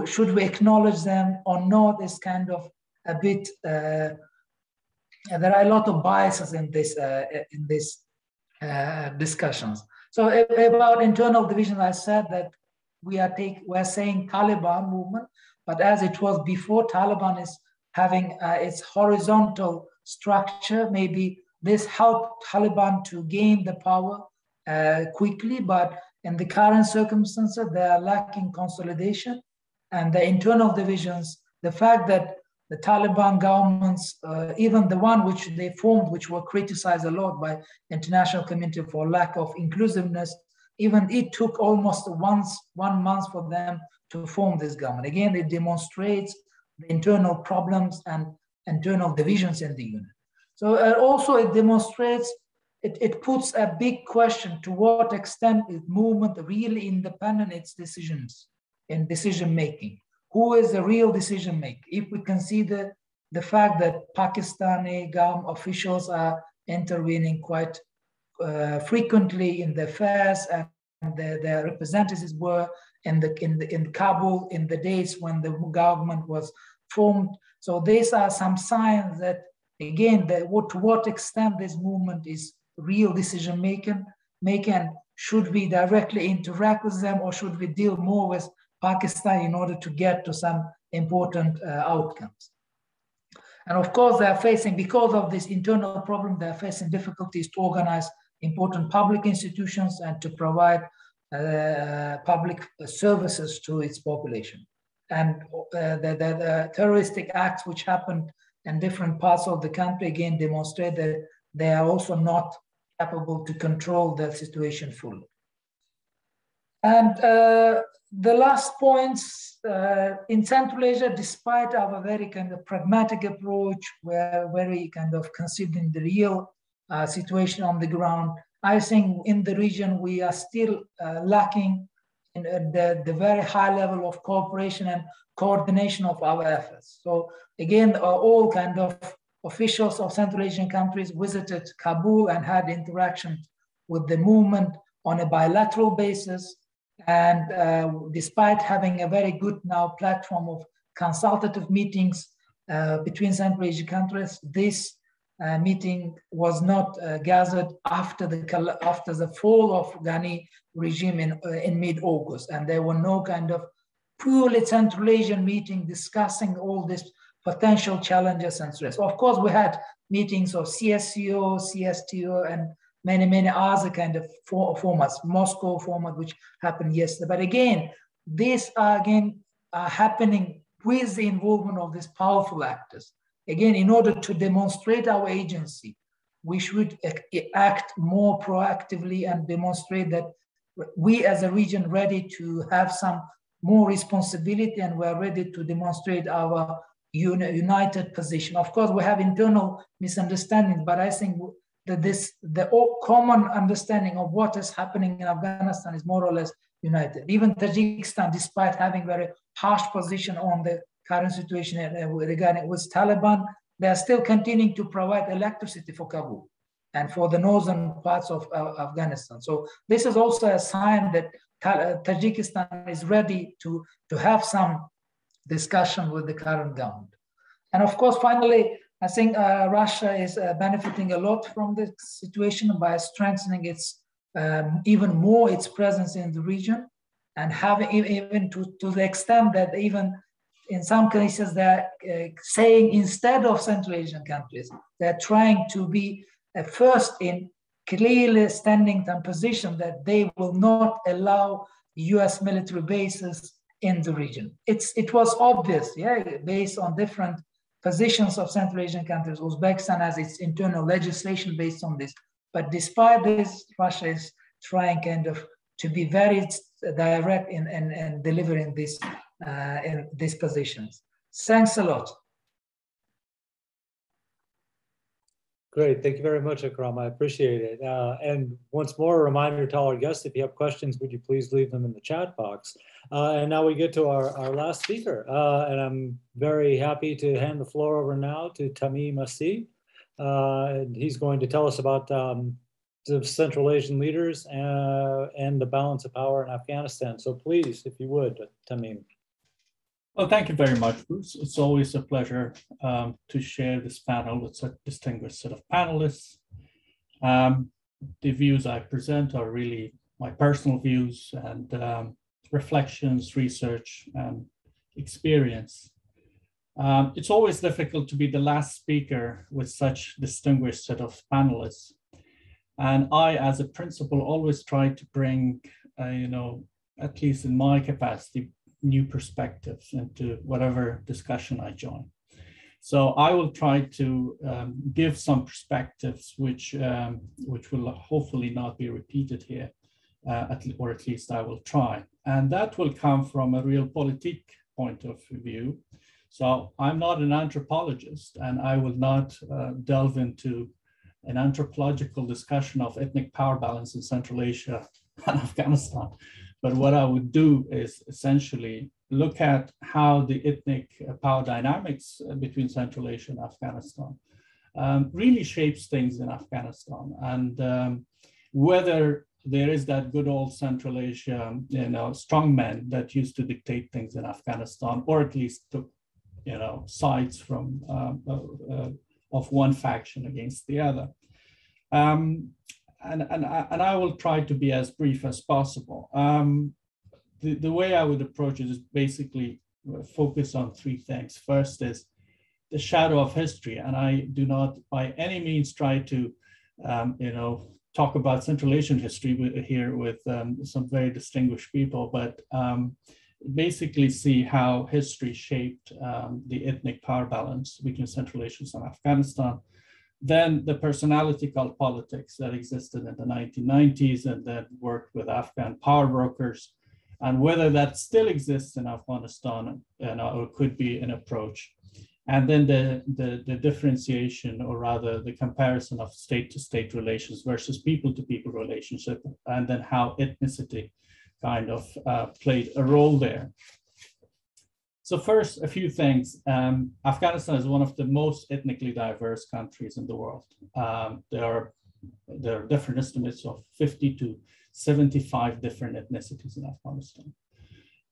E: should we acknowledge them or not is kind of a bit uh, there are a lot of biases in this uh, in these uh, discussions so about internal division i said that we are take we're saying taliban movement but as it was before taliban is having uh, its horizontal structure maybe this helped taliban to gain the power uh, quickly. But in the current circumstances they are lacking consolidation. And the internal divisions, the fact that the Taliban governments, uh, even the one which they formed, which were criticized a lot by international community for lack of inclusiveness, even it took almost once one month for them to form this government. Again, it demonstrates the internal problems and internal divisions in the unit. So uh, also it demonstrates, it, it puts a big question to what extent is movement really independent its decisions in decision making. Who is the real decision maker? If we consider the fact that Pakistani government officials are intervening quite uh, frequently in the affairs and the, their representatives were in the, in the in Kabul in the days when the government was formed. So these are some signs that again that what, to what extent this movement is real decision making making should we directly interact with them or should we deal more with Pakistan in order to get to some important uh, outcomes. And of course, they are facing, because of this internal problem, they are facing difficulties to organize important public institutions and to provide uh, public services to its population. And uh, the, the, the, terroristic acts which happened in different parts of the country again demonstrate that they are also not capable to control the situation fully. And uh, the last points uh, in Central Asia, despite our very kind of pragmatic approach, we're very kind of considering the real uh, situation on the ground. I think in the region we are still uh, lacking in uh, the, the very high level of cooperation and coordination of our efforts. So again, uh, all kind of officials of Central Asian countries visited Kabul and had interaction with the movement on a bilateral basis. And uh, despite having a very good now platform of consultative meetings uh, between Central Asian countries, this uh, meeting was not uh, gathered after the after the fall of Ghani regime in, uh, in mid-August, and there were no kind of purely Central Asian meeting discussing all these potential challenges and threats. Of course, we had meetings of CSCO, CSTO, and many, many other kind of for, formats, Moscow format, which happened yesterday. But again, these are again are happening with the involvement of these powerful actors. Again, in order to demonstrate our agency, we should act more proactively and demonstrate that we as a region ready to have some more responsibility and we're ready to demonstrate our united position. Of course, we have internal misunderstandings, but I think that this the common understanding of what is happening in Afghanistan is more or less united. Even Tajikistan, despite having very harsh position on the current situation uh, regarding with Taliban, they are still continuing to provide electricity for Kabul and for the northern parts of uh, Afghanistan. So this is also a sign that uh, Tajikistan is ready to, to have some discussion with the current government. And of course, finally, I think uh, Russia is uh, benefiting a lot from this situation by strengthening its um, even more its presence in the region and having even to, to the extent that even in some cases, they're uh, saying instead of Central Asian countries, they're trying to be first in clearly standing their position that they will not allow US military bases in the region. It's, it was obvious, yeah, based on different positions of Central Asian countries. Uzbekistan has its internal legislation based on this. But despite this, Russia is trying kind of to be very direct in, in, in delivering this, uh, in these positions. Thanks a lot.
B: Great, thank you very much, Akram. I appreciate it. Uh, and once more, a reminder to all our guests, if you have questions, would you please leave them in the chat box. Uh, and now we get to our, our last speaker. Uh, and I'm very happy to hand the floor over now to Tamim Asey. Uh, and he's going to tell us about um, the Central Asian leaders uh, and the balance of power in Afghanistan. So please, if you would, Tamim.
F: Well, thank you very much, Bruce. It's always a pleasure um, to share this panel with such distinguished set of panelists. Um, the views I present are really my personal views and um, reflections, research, and experience. Um, it's always difficult to be the last speaker with such distinguished set of panelists. And I, as a principal, always try to bring, uh, you know, at least in my capacity, new perspectives into whatever discussion I join. So I will try to um, give some perspectives which, um, which will hopefully not be repeated here, uh, at, or at least I will try. And that will come from a realpolitik point of view. So I'm not an anthropologist and I will not uh, delve into an anthropological discussion of ethnic power balance in Central Asia and Afghanistan. But what I would do is essentially look at how the ethnic power dynamics between Central Asia and Afghanistan um, really shapes things in Afghanistan and um, whether there is that good old Central Asia, you know, strong men that used to dictate things in Afghanistan, or at least took, you know, sides from um, uh, uh, of one faction against the other. Um, and, and, and I will try to be as brief as possible. Um, the, the way I would approach it is basically focus on three things. First is the shadow of history, and I do not by any means try to, um, you know, talk about Central Asian history here with um, some very distinguished people, but um, basically see how history shaped um, the ethnic power balance between Central Asia and Afghanistan then the personality called politics that existed in the 1990s and that worked with Afghan power brokers, and whether that still exists in Afghanistan and, or could be an approach. And then the, the, the differentiation, or rather the comparison of state to state relations versus people to people relationship, and then how ethnicity kind of uh, played a role there. So first, a few things. Um, Afghanistan is one of the most ethnically diverse countries in the world. Um, there are there are different estimates of 50 to 75 different ethnicities in Afghanistan.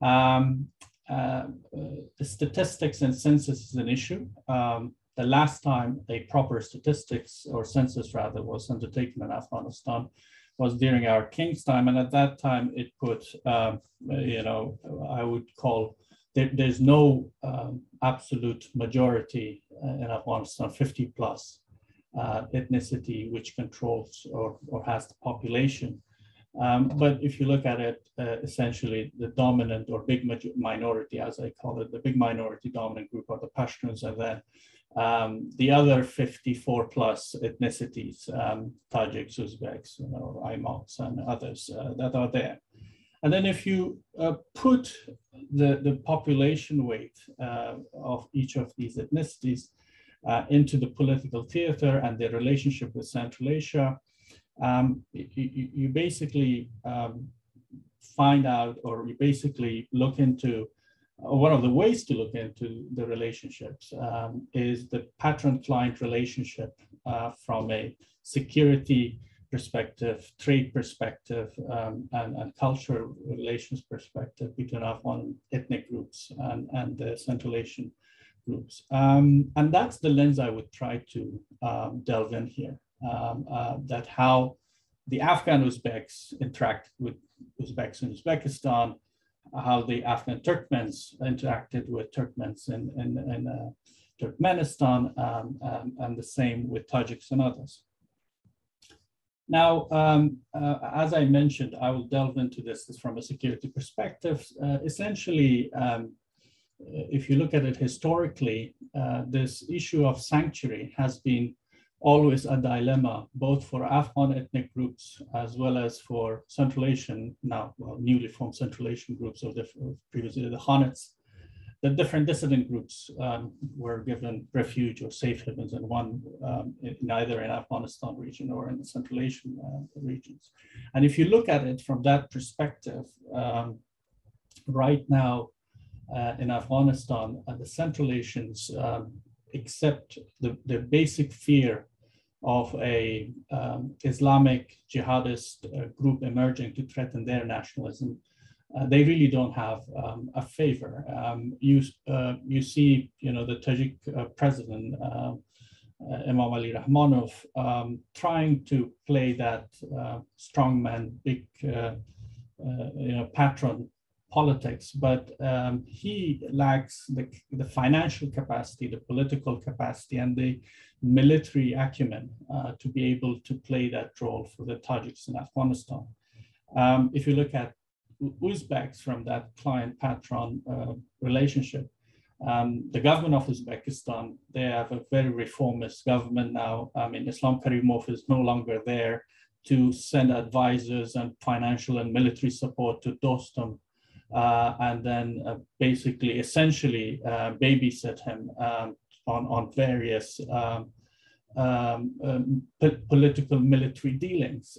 F: Um, uh, uh, the statistics and census is an issue. Um, the last time a proper statistics or census rather was undertaken in Afghanistan was during our king's time, and at that time it put, um, you know, I would call there, there's no um, absolute majority uh, in Afghanistan, 50 plus uh, ethnicity, which controls or, or has the population. Um, but if you look at it, uh, essentially the dominant or big minority, as I call it, the big minority dominant group are the Pashtuns, and then um, the other 54 plus ethnicities, um, Tajiks, Uzbeks, you know, and others uh, that are there. And then if you uh, put the, the population weight uh, of each of these ethnicities uh, into the political theater and their relationship with Central Asia, um, you, you, basically um, find out or you basically look into uh, one of the ways to look into the relationships um, is the patron-client relationship uh, from a security perspective, trade perspective, um, and, and, cultural relations perspective between Afghan ethnic groups and, and the Central Asian groups. Um, and that's the lens I would try to um, delve in here, um, uh, that how the Afghan Uzbeks interact with Uzbeks in Uzbekistan, how the Afghan Turkmens interacted with Turkmens in, in, in uh, Turkmenistan, um, um, and the same with Tajiks and others. Now, um, uh, as I mentioned, I will delve into this, from a security perspective. Uh, essentially, um, if you look at it historically, uh, this issue of sanctuary has been always a dilemma, both for Afghan ethnic groups as well as for Central Asian, now well, newly formed Central Asian groups of the previously the Khanates. The different dissident groups um, were given refuge or safe havens in one, um, in either in Afghanistan region or in the Central Asian uh, regions. And if you look at it from that perspective, um, right now uh, in Afghanistan, uh, the Central Asians um, accept the, the basic fear of a um, Islamic jihadist uh, group emerging to threaten their nationalism, uh, they really don't have um, a favor. Um, you uh, you see, you know, the Tajik uh, president uh, uh, Emomali Rahmonov um, trying to play that strongman, big, you know, patron politics, but um, he lacks the, the financial capacity, the political capacity, and the military acumen uh, to be able to play that role for the Tajiks in Afghanistan. Um, if you look at Uzbeks from that client-patron uh, relationship, um, the government of Uzbekistan, they have a very reformist government now. I mean, Islam Karimov is no longer there to send advisors and financial and military support to Dostum uh, and then uh, basically essentially uh, babysit him um, on, on various um, um, um political military dealings.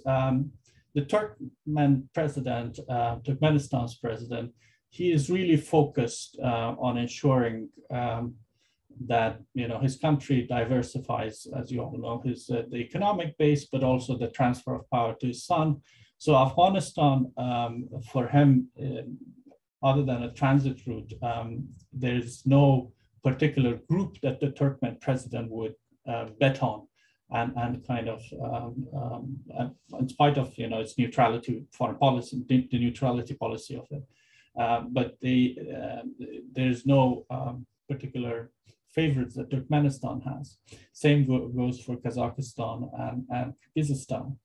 F: The Turkmen president, uh, Turkmenistan's president, he is really focused uh, on ensuring um, that you know his country diversifies, as you all know, his uh, the economic base, but also the transfer of power to his son. So Afghanistan, um, for him, uh, other than a transit route, um, there's no particular group that the Turkmen president would uh, bet on. And, and kind of, um, um, in spite of you know its neutrality foreign policy, the, neutrality policy of it, uh, but the, uh, there's no um, particular favorites that Turkmenistan has. Same go goes for Kazakhstan and, and Kyrgyzstan.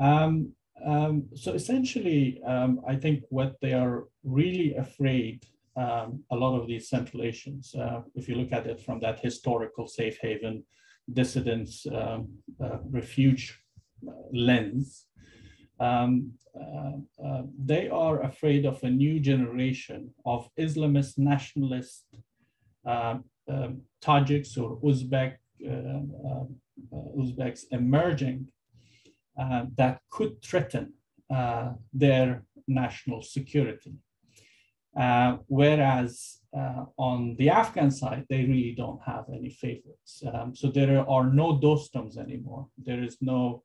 F: Um, um, so essentially, um, I think what they are really afraid, um, a lot of these Central Asians, uh, if you look at it from that historical safe haven, dissidents, um, uh, refuge uh, lens, um, uh, uh, they are afraid of a new generation of Islamist nationalist um, Tajiks or Uzbek, Uzbeks emerging uh, that could threaten uh, their national security. Uh, whereas uh, on the Afghan side, they really don't have any favorites. Um, so there are no Dostums anymore. There is no,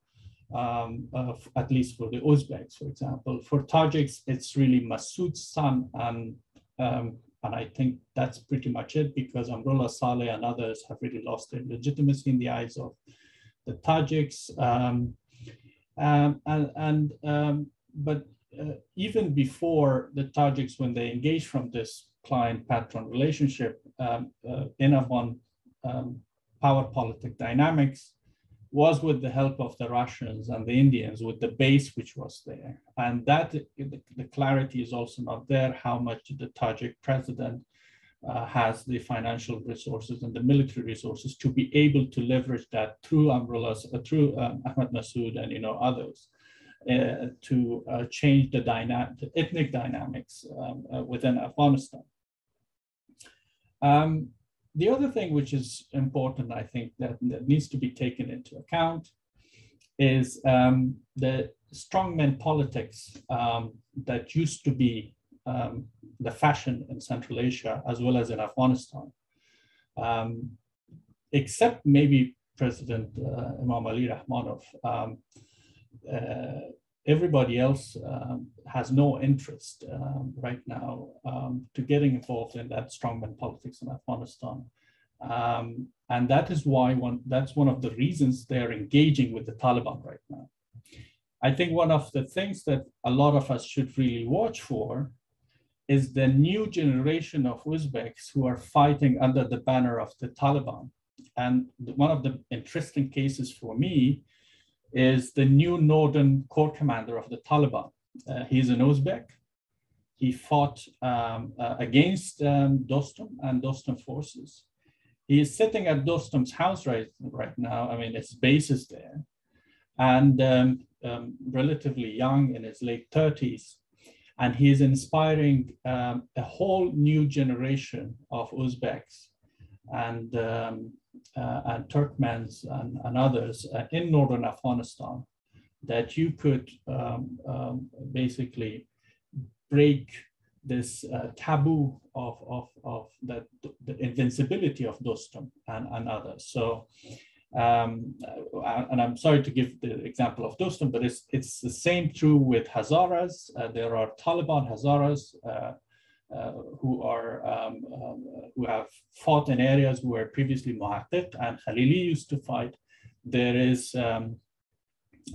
F: um, uh, at least for the Uzbeks, for example. For Tajiks, it's really Masoud's son, and, um, and I think that's pretty much it because Amrullah Saleh and others have really lost their legitimacy in the eyes of the Tajiks. Um, um, and, and um, but uh, even before the Tajiks, when they engaged from this client-patron relationship um, uh, um, power politic dynamics, was with the help of the Russians and the Indians, with the base which was there. And that the, the clarity is also not there. How much the Tajik president uh, has the financial resources and the military resources to be able to leverage that through umbrellas, uh, through um, Ahmad Masood and you know others, uh, to uh, change the, dyna the ethnic dynamics um, uh, within Afghanistan. Um, the other thing which is important, I think, that, that needs to be taken into account is um, the strongman politics um, that used to be um, the fashion in Central Asia as well as in Afghanistan. Um, except maybe President uh, Emomali Rahmonov, uh, everybody else um, has no interest um, right now um, to getting involved in that strongman politics in Afghanistan. Um, and that is why one, that's one of the reasons they're engaging with the Taliban right now. I think one of the things that a lot of us should really watch for is the new generation of Uzbeks who are fighting under the banner of the Taliban. And one of the interesting cases for me is the new Northern Corps commander of the Taliban. Uh, he's an Uzbek. He fought um, uh, against um, Dostum and Dostum forces. He is sitting at Dostum's house right, right now. I mean, his base is there. And um, um relatively young in his late 30s. And he is inspiring um, a whole new generation of Uzbeks and um, and Turkmens and, and others uh, in northern Afghanistan that you could um, um, basically break this uh, taboo of, of, of the, the invincibility of Dostum and, and others. So, um, uh, and I'm sorry to give the example of Dostum, but it's, it's the same true with Hazaras. Uh, there are Taliban Hazaras uh, uh, who are um, um, who have fought in areas where previously Mohaqiq and Khalili used to fight. There is um,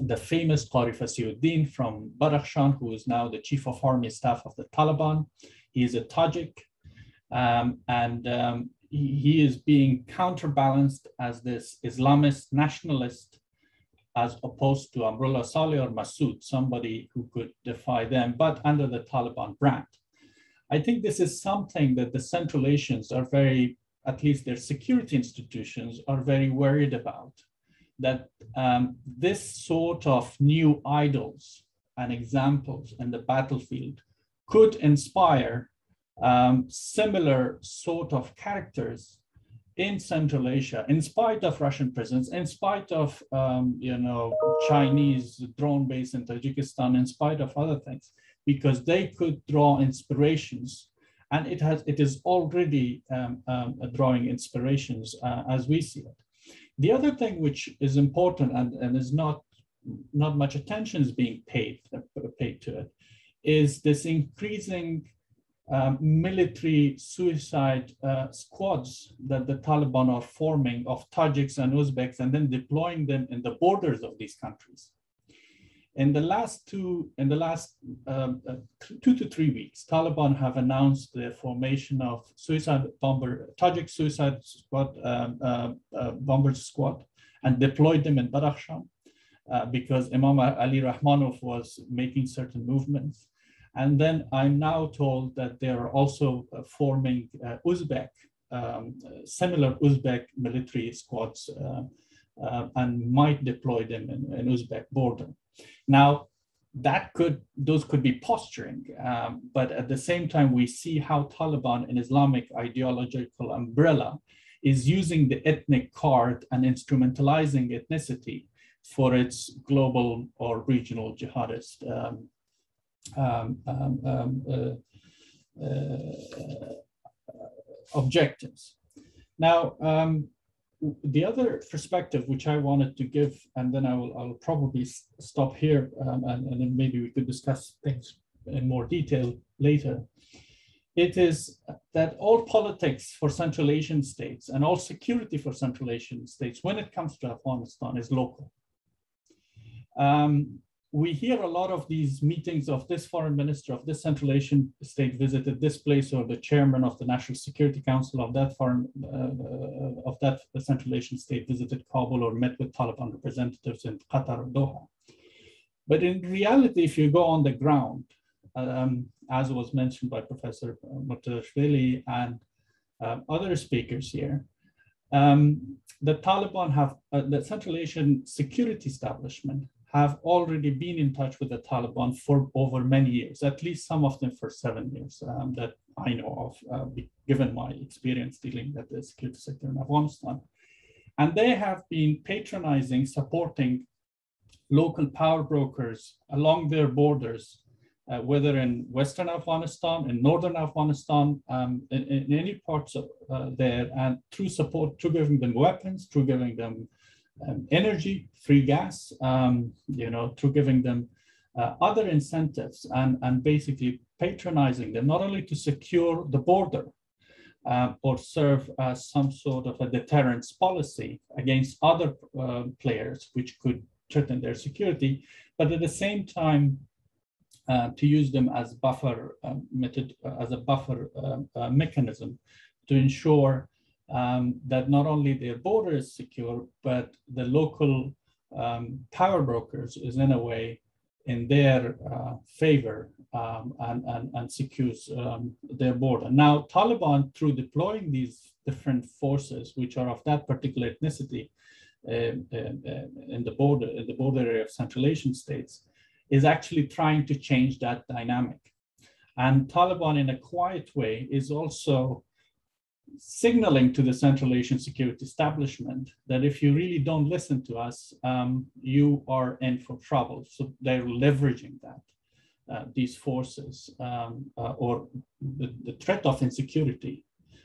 F: the famous Qari Fasiuddin from Badakhshan, who is now the chief of army staff of the Taliban. He is a Tajik, um, and um, he, he, is being counterbalanced as this Islamist nationalist, as opposed to Amrullah Saleh or Masood, somebody who could defy them, but under the Taliban brand. I think this is something that the Central Asians are very, at least their security institutions are very worried about, that um, this sort of new idols and examples in the battlefield could inspire um, similar sort of characters in Central Asia, in spite of Russian presence, in spite of um, you know Chinese drone base in Tajikistan, in spite of other things because they could draw inspirations and it has it is already um, um, drawing inspirations uh, as we see it. The other thing which is important and, and is not not much attention is being paid uh, paid to it is this increasing um, military suicide uh, squads that the Taliban are forming of Tajiks and Uzbeks and then deploying them in the borders of these countries. In the last two, in the last um, uh, two to three weeks, Taliban have announced the formation of suicide bomber, Tajik suicide squad, um, uh, uh, bomber squad, and deployed them in Badakhshan uh, because Emomali Rahmonov was making certain movements. And then I'm now told that they are also uh, forming uh, Uzbek, um, similar Uzbek military squads and might deploy them in, in Uzbek border. Now, that could those could be posturing, um, but at the same time, we see how Taliban, an Islamic ideological umbrella, is using the ethnic card and instrumentalizing ethnicity for its global or regional jihadist um, um, um, um uh, uh, objectives. Now, um, the other perspective which I wanted to give, and then I will I'll probably stop here, um, and, and then maybe we could discuss things in more detail later. It is that all politics for Central Asian states and all security for Central Asian states, when it comes to Afghanistan, is local. Um, we hear a lot of these meetings of this foreign minister of this Central Asian state visited this place, or the chairman of the National Security Council of that foreign uh, of that Central Asian state visited Kabul or met with Taliban representatives in Qatar or Doha. But in reality, if you go on the ground, um, as was mentioned by Professor Murtazashvili and uh, other speakers here, um, the Taliban have, uh, the Central Asian security establishment have already been in touch with the Taliban for over many years, at least some of them for seven years um, that I know of, uh, given my experience dealing with the security sector in Afghanistan. And they have been patronizing, supporting local power brokers along their borders, uh, whether in Western Afghanistan, in Northern Afghanistan, um, in, in, any parts of uh, there, and through support, through giving them weapons, through giving them um, energy, free gas, um, you know, through giving them uh, other incentives and, and basically patronizing them, not only to secure the border uh, or serve as some sort of a deterrence policy against other uh, players which could threaten their security, but at the same time, uh, to use them as buffer uh, method, uh, as a buffer um, uh, mechanism to ensure um, that not only their border is secure, but the local um, power brokers is in a way in their uh, favor um, and, and, and secures um, their border. Now, Taliban, through deploying these different forces, which are of that particular ethnicity uh, uh, in the border, in the border area of Central Asian states, is actually trying to change that dynamic. And Taliban, in a quiet way, is also signaling to the Central Asian security establishment that if you really don't listen to us, um, you are in for trouble. So they're leveraging that, uh, these forces, um, uh, or the, the, threat of insecurity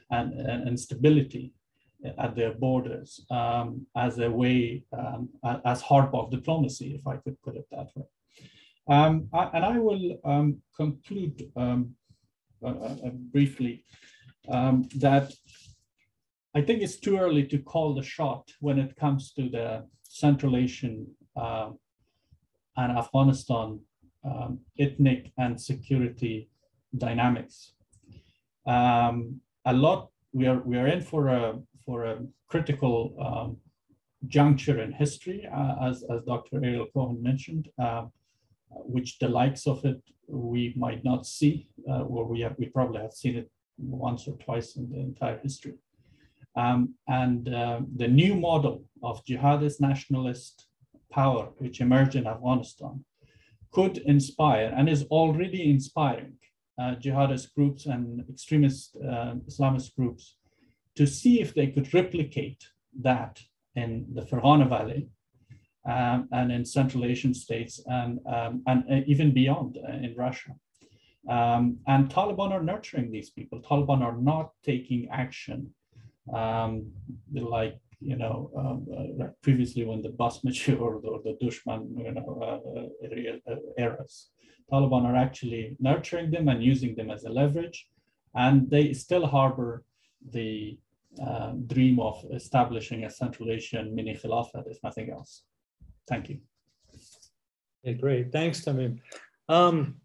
F: and, and instability at their borders um, as a way, um, as hardball diplomacy, if I could put it that way. Um, I, and I will um, conclude um, uh, uh, briefly um, that I think it's too early to call the shot when it comes to the Central Asian uh, and Afghanistan um, ethnic and security dynamics. Um, a lot we are we are in for a for a critical um, juncture in history, uh, as as Dr. Ariel Cohen mentioned. Uh, which the likes of it we might not see, uh, or we have we probably have seen it once or twice in the entire history. Um, and uh, the new model of jihadist nationalist power, which emerged in Afghanistan, could inspire and is already inspiring uh, jihadist groups and extremist uh, Islamist groups to see if they could replicate that in the Fergana Valley um, and in Central Asian states and, um, and uh, even beyond uh, in Russia. Um, and Taliban are nurturing these people. Taliban are not taking action um, like, you know, um, uh, previously when the Basmachi or the, or the Dushman, you know, uh, uh, eras. Taliban are actually nurturing them and using them as a leverage. And they still harbor the uh, dream of establishing a Central Asian mini Khilafat, if nothing else. Thank you.
B: Okay, great. Thanks, Tamim. Um,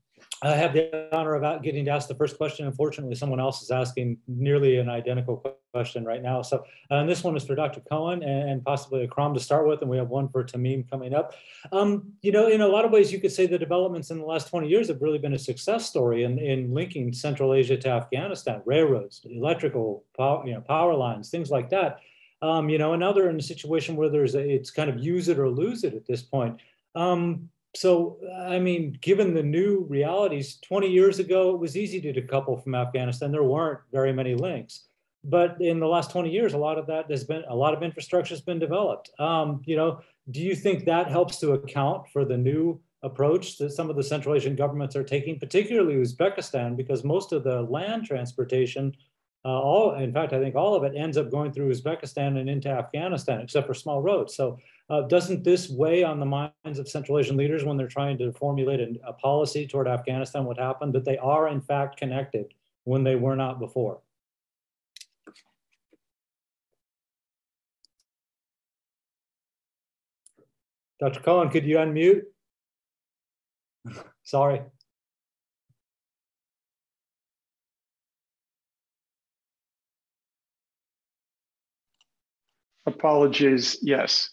B: I have the honor of getting to ask the first question. Unfortunately, someone else is asking nearly an identical question right now. So uh, this one is for Dr. Cohen and, possibly Akram to start with, and we have one for Tamim coming up. Um, you know, in a lot of ways, you could say the developments in the last 20 years have really been a success story in, in linking Central Asia to Afghanistan, railroads, electrical power, you know, power lines, things like that. Um, you know, and now they're in a situation where there's a, it's kind of use it or lose it at this point. Um, so, I mean, given the new realities, 20 years ago, it was easy to decouple from Afghanistan. There weren't very many links. But in the last 20 years, a lot of that has been, a lot of infrastructure has been developed. Um, you know, do you think that helps to account for the new approach that some of the Central Asian governments are taking, particularly Uzbekistan, because most of the land transportation uh, all, in fact, I think all of it ends up going through Uzbekistan and into Afghanistan, except for small roads. So, uh, doesn't this weigh on the minds of Central Asian leaders when they're trying to formulate a, a policy toward Afghanistan? What happened? That they are in fact connected when they were not before. Dr. Cohen, could you unmute? Sorry.
C: Apologies, yes.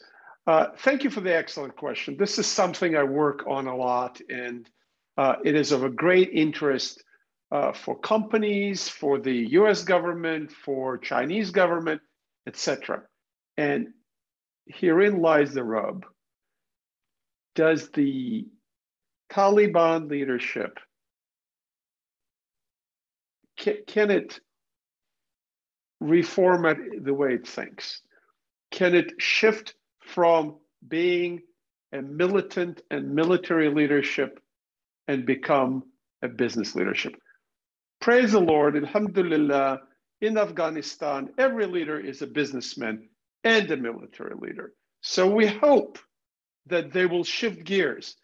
C: Uh, thank you for the excellent question. This is something I work on a lot, and uh, it is of a great interest uh, for companies, for the US government, for Chinese government, etc. And herein lies the rub. Does the Taliban leadership, can, can it reformat the way it thinks? can it shift from being a militant and military leadership and become a business leadership? Praise the Lord, Alhamdulillah, in Afghanistan, every leader is a businessman and a military leader. So we hope that they will shift gears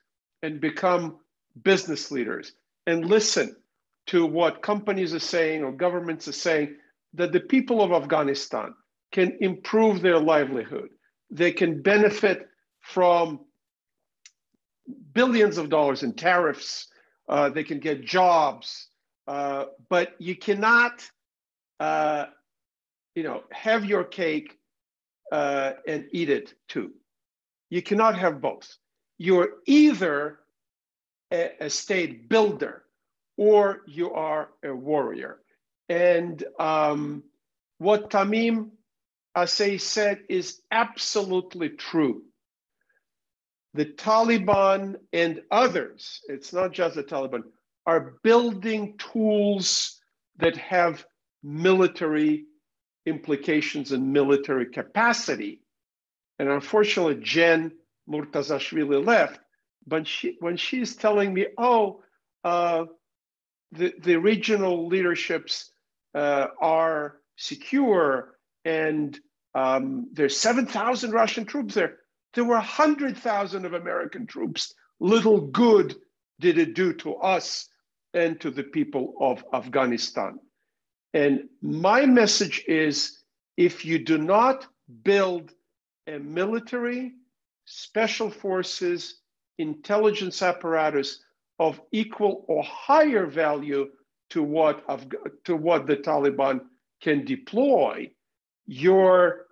C: and become business leaders and listen to what companies are saying or governments are saying that the people of Afghanistan can improve their livelihood. They can benefit from billions of dollars in tariffs uh, they can get jobs, uh, but you cannot, uh, you know, have your cake uh, and eat it too. You cannot have both. You're either a, a state builder or you are a warrior. And um, what Tamim Asey said is absolutely true. The Taliban and others, it's not just the Taliban, are building tools that have military implications and military capacity. And unfortunately, Jen Murtazashvili left, but she, when she's telling me, oh, uh, the, the regional leaderships uh, are secure and um, there's 7,000 Russian troops there. There were 100,000 of American troops. Little good did it do to us and to the people of Afghanistan. And my message is if you do not build a military, special forces, intelligence apparatus of equal or higher value to what, to what the Taliban can deploy, your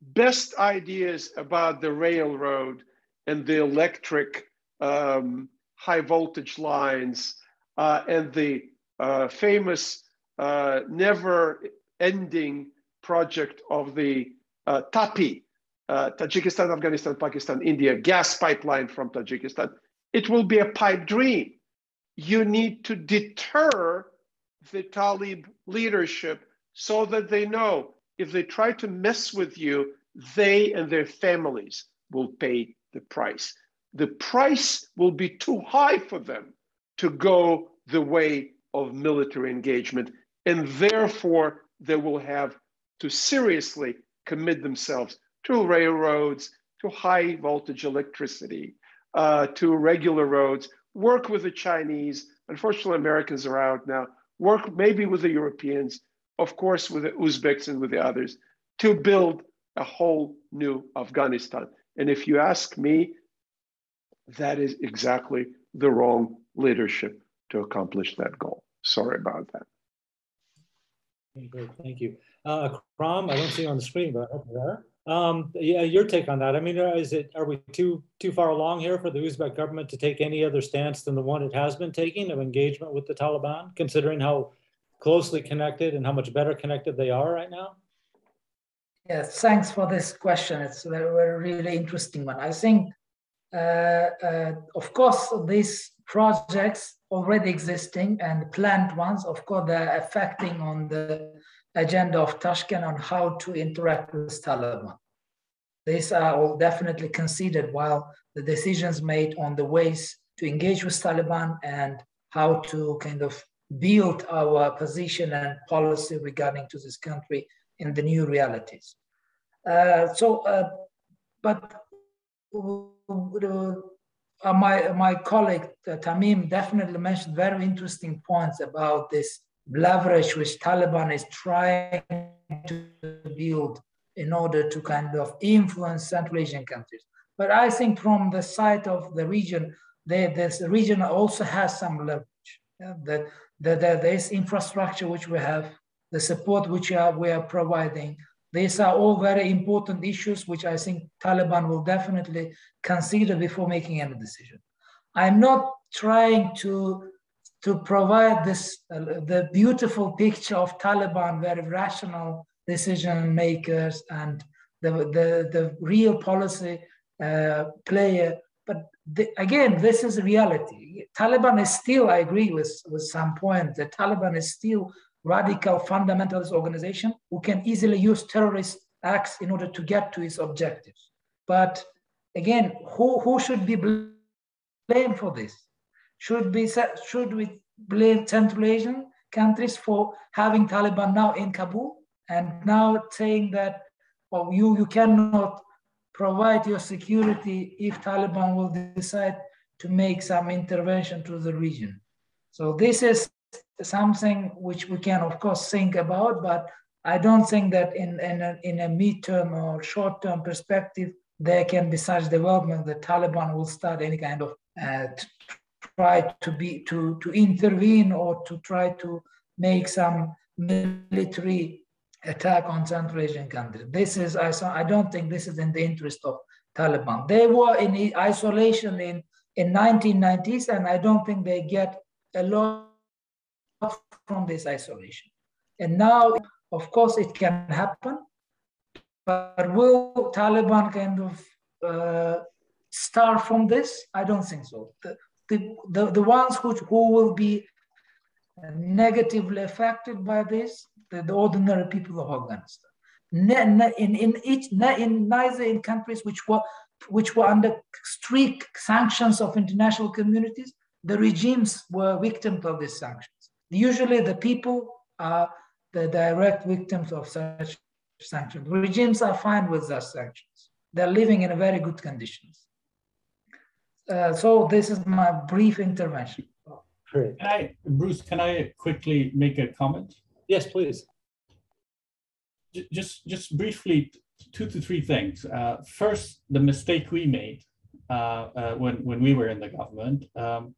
C: best ideas about the railroad and the electric um, high voltage lines uh, and the uh, famous uh, never ending project of the uh, TAPI, uh, Tajikistan, Afghanistan, Pakistan, India gas pipeline from Tajikistan. It will be a pipe dream. You need to deter the Talib leadership so that they know if they try to mess with you, they and their families will pay the price. The price will be too high for them to go the way of military engagement, and therefore they will have to seriously commit themselves to railroads, to high voltage electricity, uh, to regular roads, work with the Chinese. Unfortunately, Americans are out now. Work maybe with the Europeans, of course, with the Uzbeks and with the others, to build a whole new Afghanistan. And if you ask me, that is exactly the wrong leadership to accomplish that goal. Sorry about that.
B: Great, thank you. Uh, Kram, I don't see you on the screen, but I hope you're there. Um, yeah, your take on that. I mean, is it are we too too far along here for the Uzbek government to take any other stance than the one it has been taking of engagement with the Taliban, considering how closely connected and how much better connected they are right now?
E: Yes, thanks for this question. It's a very, really interesting one. I think, uh, uh, of course, these projects already existing and planned ones, of course, they're affecting on the agenda of Tashkent on how to interact with Taliban. These are all definitely considered while the decisions made on the ways to engage with Taliban and how to kind of build our position and policy regarding to this country in the new realities. Uh, so, uh, but uh, my, my colleague uh, Tamim definitely mentioned very interesting points about this leverage which Taliban is trying to build in order to kind of influence Central Asian countries. But I think from the side of the region, they, this region also has some leverage. Yeah, that, that, that there's infrastructure which we have, the support which we are, we are providing. These are all very important issues which I think Taliban will definitely consider before making any decision. I'm not trying to to provide this uh, the beautiful picture of Taliban, very rational decision makers and the, the, the real policy uh, player. But the, again, this is reality. Taliban is still, I agree with, with some point, the Taliban is still radical fundamentalist organization who can easily use terrorist acts in order to get to its objectives. But again, who, who should be blamed for this? Should be should we blame Central Asian countries for having Taliban now in Kabul and now saying that well you you cannot provide your security if Taliban will decide to make some intervention to the region. So this is something which we can of course think about, but I don't think that in, in, a, in a midterm or short-term perspective, there can be such development that Taliban will start any kind of uh, try to be to to intervene or to try to make some military attack on Central Asian countries. This is I I don't think this is in the interest of Taliban. They were in isolation in in 1990s, and I don't think they get a lot from this isolation. And now, of course, it can happen, but will Taliban kind of uh, start from this? I don't think so. The, the, the, the ones who, who will be negatively affected by this, the, the ordinary people of Afghanistan. In, in, each, in neither in countries which were, which were under strict sanctions of international communities, the regimes were victims of these sanctions. Usually the people are the direct victims of such sanctions. Regimes are fine with such sanctions. They're living in very good conditions. Uh, so this is my brief intervention.
F: Great. Can I, Bruce, can I quickly make a comment?
B: Yes, please.
F: Just, just briefly, two to three things. Uh, first, the mistake we made uh, uh, when, when we were in the government. Um,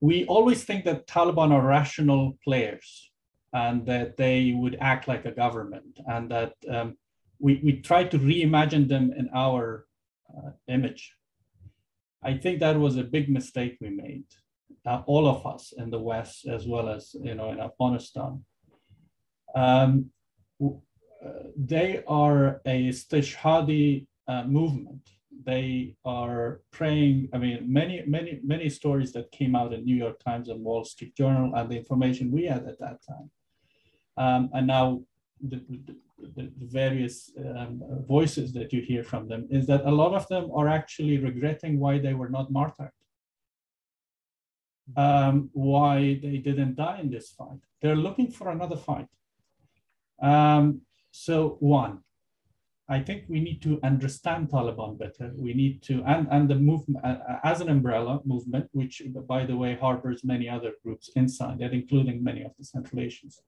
F: we always think that Taliban are rational players and that they would act like a government and that um, we, we try to reimagine them in our uh, image. I think that was a big mistake we made, uh, all of us in the West as well as you know in Afghanistan. Um, uh, they are a istishhadi uh, movement. They are praying. I mean, many, many, many stories that came out in New York Times and Wall Street Journal, and the information we had at that time. Um, and now the, the, the various um, voices that you hear from them is that a lot of them are actually regretting why they were not martyred, um, why they didn't die in this fight. They're looking for another fight. Um, so one, I think we need to understand Taliban better. We need to, and, and the movement uh, as an umbrella movement, which by the way harbors many other groups inside it, including many of the Central Asians.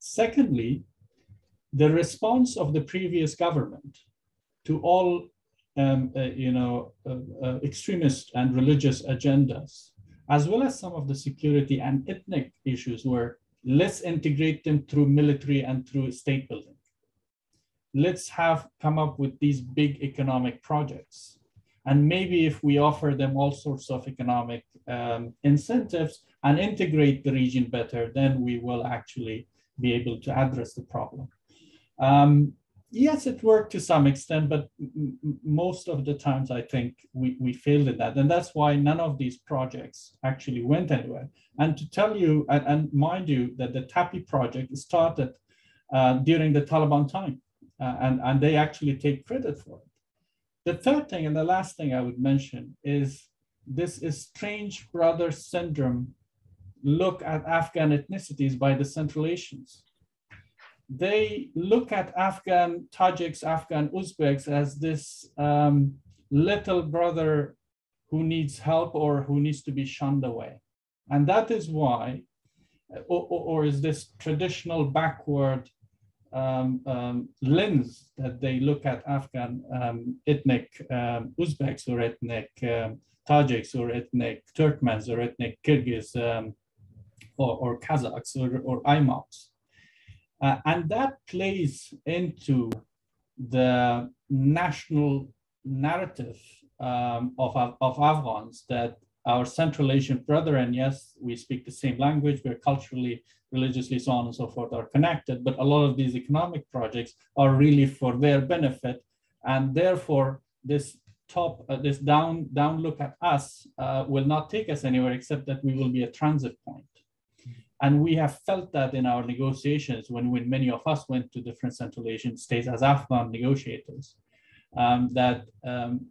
F: Secondly, the response of the previous government to all um, uh, you know, uh, uh, extremist and religious agendas, as well as some of the security and ethnic issues were let's integrate them through military and through state building. Let's have come up with these big economic projects. And maybe if we offer them all sorts of economic um, incentives and integrate the region better, then we will actually be able to address the problem. Um, yes, it worked to some extent, but most of the times I think we, we failed at that. And that's why none of these projects actually went anywhere. And to tell you, and, and mind you, that the TAPI project started uh, during the Taliban time, uh, and, and they actually take credit for it. The third thing and the last thing I would mention is this is strange brother syndrome look at Afghan ethnicities by the Central Asians they look at Afghan Tajiks, Afghan Uzbeks as this um, little brother who needs help or who needs to be shunned away. And that is why, or, or is this traditional backward um, um, lens that they look at Afghan um, ethnic um, Uzbeks or ethnic um, Tajiks or ethnic Turkmens or ethnic Kyrgyz um, or, or Kazakhs or, or. Uh, and that plays into the national narrative um, of, of Afghans that our Central Asian brethren, yes, we speak the same language, we're culturally, religiously, so on and so forth, are connected, but a lot of these economic projects are really for their benefit. And therefore, this top, uh, this down, down look at us uh, will not take us anywhere except that we will be a transit point. And we have felt that in our negotiations when, when many of us went to different Central Asian states as Afghan negotiators, um, that um,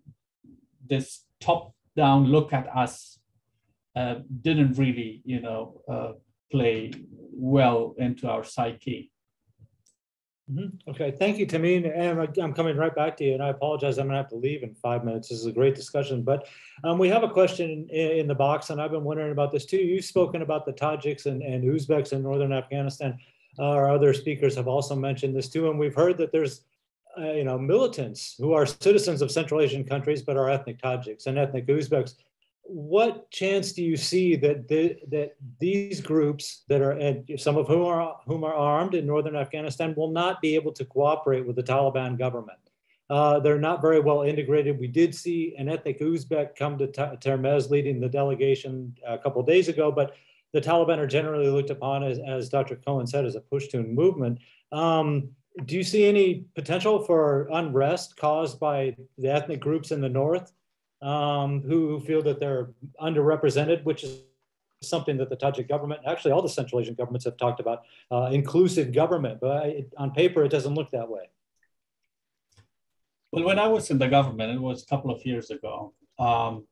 F: this top-down look at us uh, didn't really, you know, uh, play well into our psyche.
B: -hmm. Okay, thank you, Tamim. And I'm coming right back to you, and I apologize. I'm going to have to leave in five minutes. This is a great discussion, but um, we have a question in, in, the box, and I've been wondering about this too. You've spoken about the Tajiks and, and Uzbeks in northern Afghanistan. Our other speakers have also mentioned this too, and we've heard that there's uh, you know militants who are citizens of Central Asian countries but are ethnic Tajiks and ethnic Uzbeks what chance do you see that the, that these groups that are some of whom are whom are armed in northern Afghanistan will not be able to cooperate with the Taliban government? Uh, they're not very well integrated. We did see an ethnic Uzbek come to Termez leading the delegation a couple days ago, but the Taliban are generally looked upon as, as Dr. Cohen said, as a Pushtun movement. Um, do you see any potential for unrest caused by the ethnic groups in the north um, who feel that they're underrepresented, which is something that the Tajik government, actually all the Central Asian governments have talked about, uh, inclusive government, but on paper it doesn't look that way.
F: Well, when I was in the government, it was a couple of years ago, um,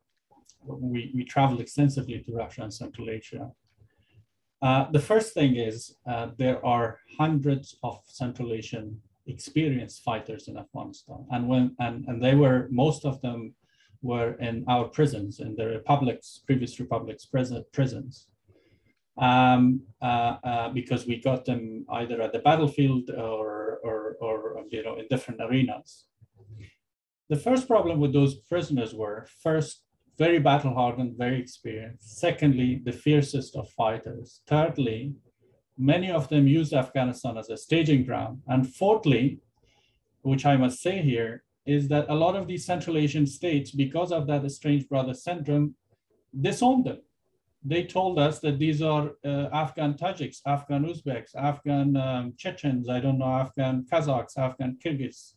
F: we, we traveled extensively to Russia and Central Asia. Uh, the first thing is uh, there are hundreds of Central Asian experienced fighters in Afghanistan. And when and, and they were most of them were in our prisons, in the republics, previous republics prisons. Um, uh, uh, because we got them either at the battlefield or, or, or you know in different arenas. The first problem with those prisoners were first very battle hardened, very experienced. Secondly, the fiercest of fighters. Thirdly, many of them used Afghanistan as a staging ground. And fourthly, which I must say here, is that a lot of these Central Asian states, because of that estranged brother syndrome, disowned them. They told us that these are uh, Afghan Tajiks, Afghan Uzbeks, Afghan um, Chechens, I don't know, Afghan Kazakhs, Afghan Kyrgyz.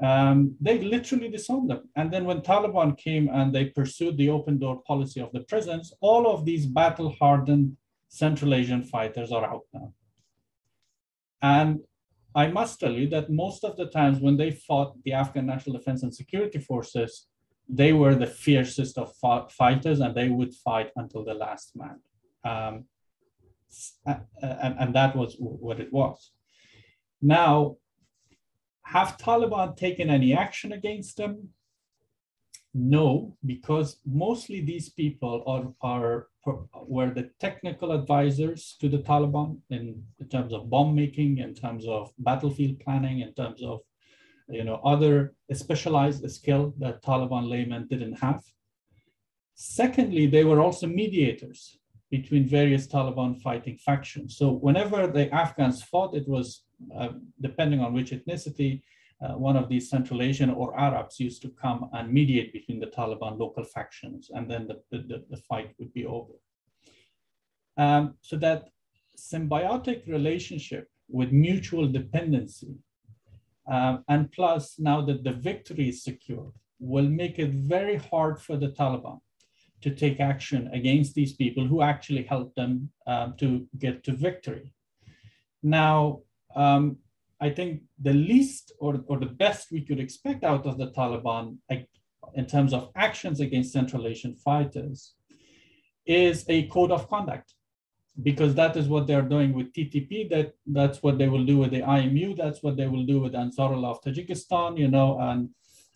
F: Um, they literally disowned them. And then when Taliban came and they pursued the open door policy of the prisons, all of these battle hardened Central Asian fighters are out now. And I must tell you that most of the times when they fought the Afghan National Defense and Security Forces, they were the fiercest of fighters and they would fight until the last man. Um, and, and that was what it was. Now, have Taliban taken any action against them? No, because mostly these people are, are were the technical advisors to the Taliban in, in terms of bomb making, in terms of battlefield planning, in terms of you know other specialized skill that Taliban laymen didn't have. Secondly, they were also mediators between various Taliban fighting factions. So whenever the Afghans fought, it was uh, depending on which ethnicity, uh, one of these Central Asian or Arabs used to come and mediate between the Taliban local factions, and then the, the, the fight would be over. Um, so that symbiotic relationship with mutual dependency, um, and plus now that the victory is secured, will make it very hard for the Taliban to take action against these people who actually helped them um, to get to victory. Now, um, I think the least or, or the best we could expect out of the Taliban in terms of actions against Central Asian fighters is a code of conduct because that is what they're doing with TTP. That that's what they will do with the IMU. That's what they will do with Ansarullah of Tajikistan, you know, and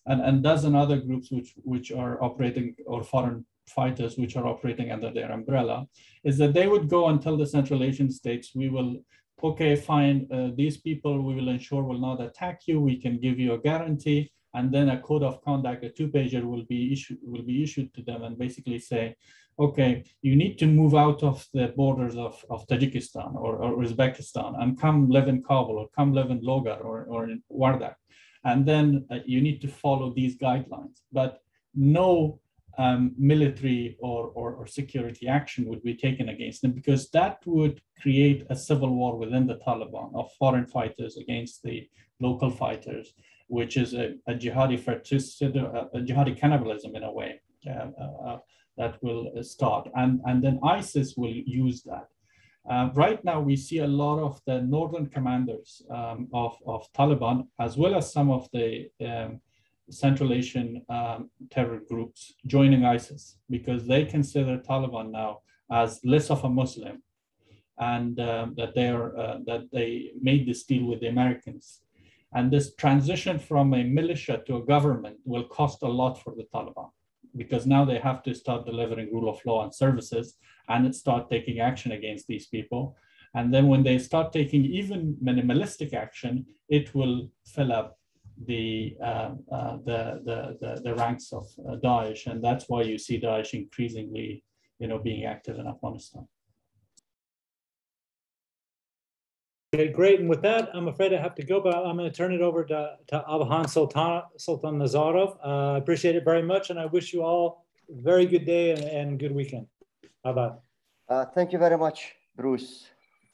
F: and and dozen other groups which which are operating or foreign fighters which are operating under their umbrella. Is that they would go and tell the Central Asian states, we will okay, fine, uh, these people we will ensure will not attack you. We can give you a guarantee. And then a code of conduct, a two-pager will be issued will be issued to them and basically say, okay, you need to move out of the borders of, of Tajikistan or, or Uzbekistan and come live in Kabul or come live in Logar or, or in Wardak. And then uh, you need to follow these guidelines. But no um, military or, or, or, security action would be taken against them because that would create a civil war within the Taliban of foreign fighters against the local fighters, which is a, a jihadi fratricide, a, jihadi cannibalism in a way uh, uh, uh that will start. And, and then ISIS will use that. Uh, right now, we see a lot of the northern commanders um, of, of Taliban, as well as some of the um, Central Asian um, terror groups joining ISIS because they consider Taliban now as less of a Muslim, and um, that they are uh, that they made this deal with the Americans, and this transition from a militia to a government will cost a lot for the Taliban because now they have to start delivering rule of law and services and start taking action against these people. And then when they start taking even minimalistic action, it will fill up the, uh, uh, the, the, the, the, ranks of uh, Daesh. And that's why you see Daesh increasingly, you know, being active in Afghanistan.
B: Okay, great. And with that, I'm afraid I have to go, but I'm going to turn it over to, to Abakhon Sultan, Sultonazarov. Uh, I appreciate it very much, and I wish you all a very good day and, and good weekend. Abakhon.
G: Uh, thank you very much, Bruce.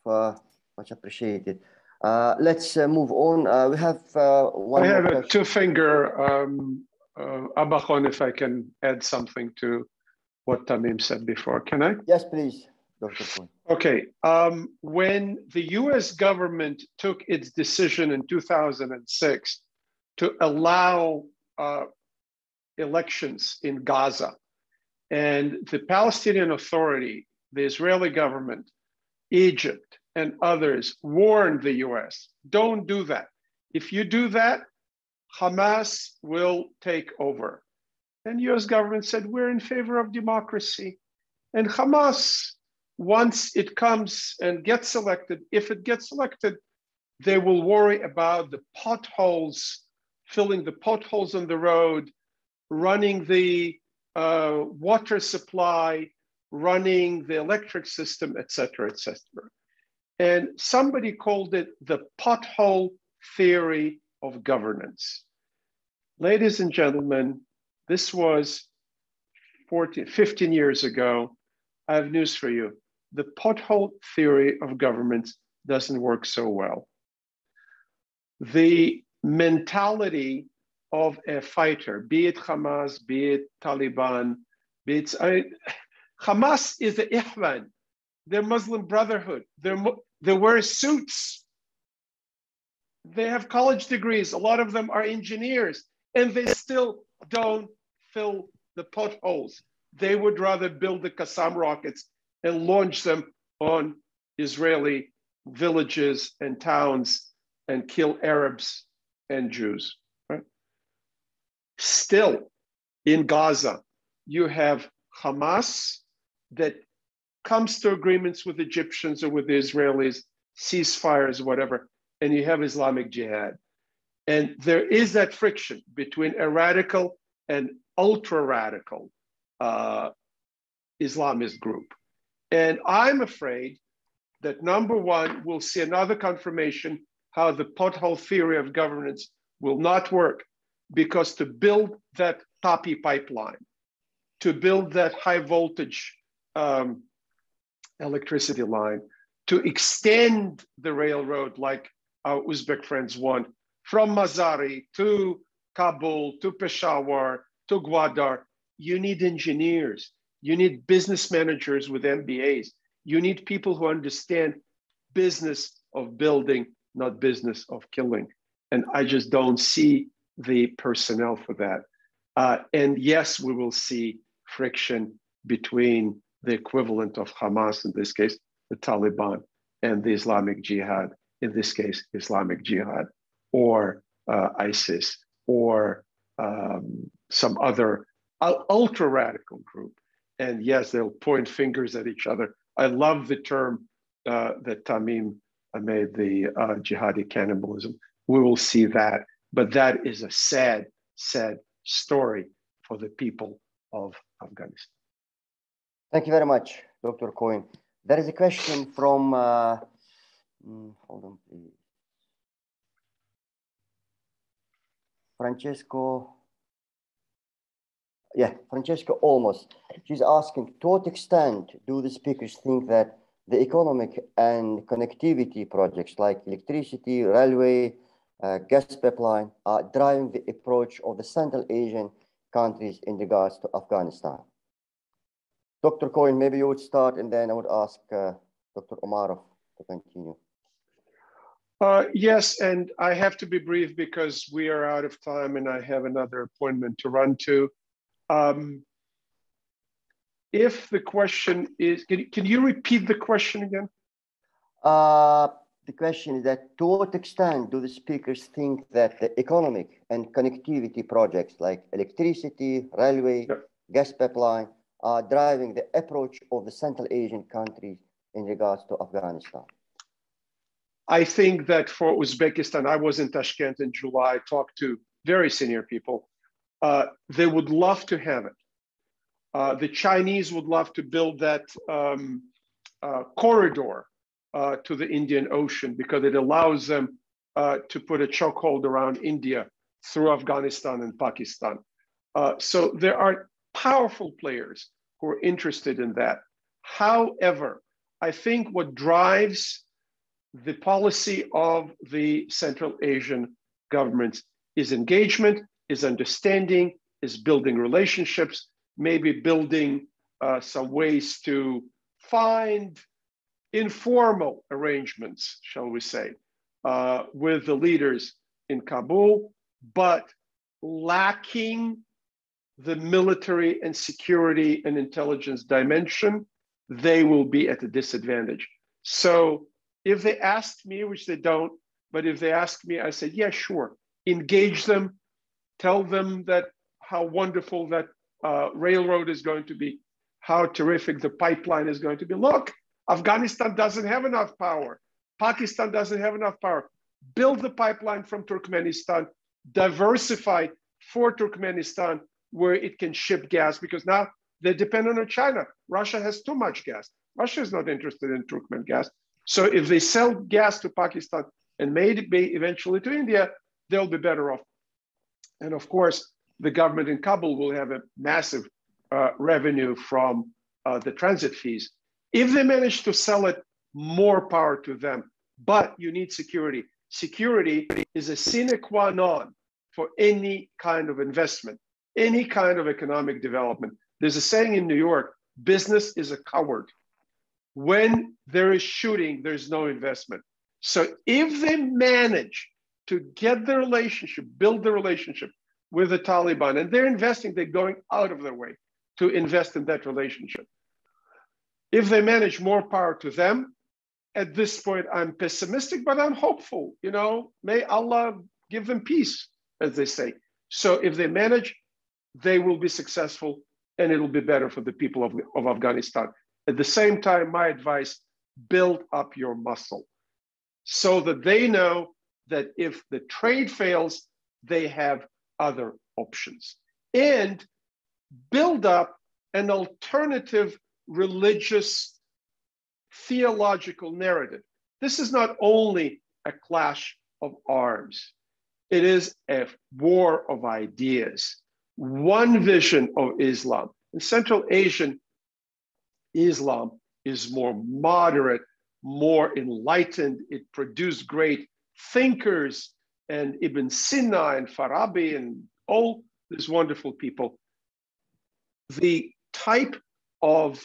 G: For, much appreciated. Uh, let's uh, move on. Uh, we have uh, one.
C: I have a two finger, um, uh, Abakhon, if I can add something to what Tamim said before. Can I?
G: Yes, please, Dr.
C: Okay. Um, when the US government took its decision in 2006 to allow uh, elections in Gaza, and the Palestinian Authority, the Israeli government, Egypt, and others warned the US don't do that. If you do that, Hamas will take over. And US government said, we're in favor of democracy. And Hamas, once it comes and gets elected, if it gets elected, they will worry about the potholes, filling the potholes on the road, running the uh, water supply, running the electric system, et cetera, et cetera. And somebody called it the pothole theory of governance. Ladies and gentlemen, this was 14, 15 years ago. I have news for you. The pothole theory of governance doesn't work so well. The mentality of a fighter, be it Hamas, be it Taliban, be it I, Hamas is the Ikhwan, they're Muslim Brotherhood, they're, they wear suits. They have college degrees. A lot of them are engineers, and they still don't fill the potholes. They would rather build the Qassam rockets and launch them on Israeli villages and towns and kill Arabs and Jews. Right? Still, in Gaza, you have Hamas that comes to agreements with Egyptians or with the Israelis, ceasefires, whatever, and you have Islamic Jihad. And there is that friction between a radical and ultra radical uh, Islamist group. And I'm afraid that number one, we'll see another confirmation how the pothole theory of governance will not work because to build that TAPI pipeline, to build that high voltage um, electricity line, to extend the railroad like our Uzbek friends want from Mazari to Kabul to Peshawar to Gwadar. You need engineers. You need business managers with MBAs. You need people who understand business of building, not business of killing. And I just don't see the personnel for that. Uh, and yes, we will see friction between the equivalent of Hamas in this case, the Taliban, and the Islamic Jihad, in this case, Islamic Jihad, or uh, ISIS, or um, some other ultra radical group. And yes, they'll point fingers at each other. I love the term uh, that Tamim made, the uh, jihadi cannibalism. We will see that. But that is a sad, sad story for the people of Afghanistan.
G: Thank you very much, Dr. Cohen. There is a question from, uh, mm, hold on, please. Francesco, yeah, Francesco Olmos. She's asking, to what extent do the speakers think that the economic and connectivity projects like electricity, railway, uh, gas pipeline are driving the approach of the Central Asian countries in regards to Afghanistan? Dr. Cohen, maybe you would start and then I would ask uh, Dr. Umarov to continue.
C: Uh, yes, and I have to be brief because we are out of time and I have another appointment to run to. Um, if the question is, can, can you repeat the question again?
G: Uh, the question is that to what extent do the speakers think that the economic and connectivity projects like electricity, railway, gas pipeline, are driving the approach of the Central Asian countries in regards to Afghanistan?
C: I think that for Uzbekistan, I was in Tashkent in July, talked to very senior people. Uh, they would love to have it. Uh, the Chinese would love to build that um, uh, corridor uh, to the Indian Ocean because it allows them uh, to put a chokehold around India through Afghanistan and Pakistan. Uh, so there are powerful players who are interested in that. However, I think what drives the policy of the Central Asian governments is engagement, is understanding, is building relationships, maybe building uh, some ways to find informal arrangements, shall we say, uh, with the leaders in Kabul, but lacking the military and security and intelligence dimension, they will be at a disadvantage. So if they ask me, which they don't, but if they ask me, I say, yeah, sure. Engage them, tell them that how wonderful that uh, railroad is going to be, how terrific the pipeline is going to be. Look, Afghanistan doesn't have enough power. Pakistan doesn't have enough power. Build the pipeline from Turkmenistan, diversify for Turkmenistan where it can ship gas because now they're dependent on China. Russia has too much gas. Russia is not interested in Turkmen gas. So if they sell gas to Pakistan and maybe eventually to India, they'll be better off. And of course, the government in Kabul will have a massive uh, revenue from uh, the transit fees. If they manage to sell it, more power to them. But you need security. Security is a sine qua non for any kind of investment, any kind of economic development. There's a saying in New York business is a coward. When there is shooting, there's no investment. So if they manage to get the relationship, build the relationship with the Taliban, and they're investing, they're going out of their way to invest in that relationship. If they manage more power to them, at this point, I'm pessimistic, but I'm hopeful. You know, may Allah give them peace, as they say. So if they manage, they will be successful and it'll be better for the people of, of Afghanistan. At the same time, my advice build up your muscle so that they know that if the trade fails, they have other options. And build up an alternative religious theological narrative. This is not only a clash of arms, it is a war of ideas. One vision of Islam. In Central Asian Islam is more moderate, more enlightened. It produced great thinkers and Ibn Sina and Farabi and all these wonderful people. The type of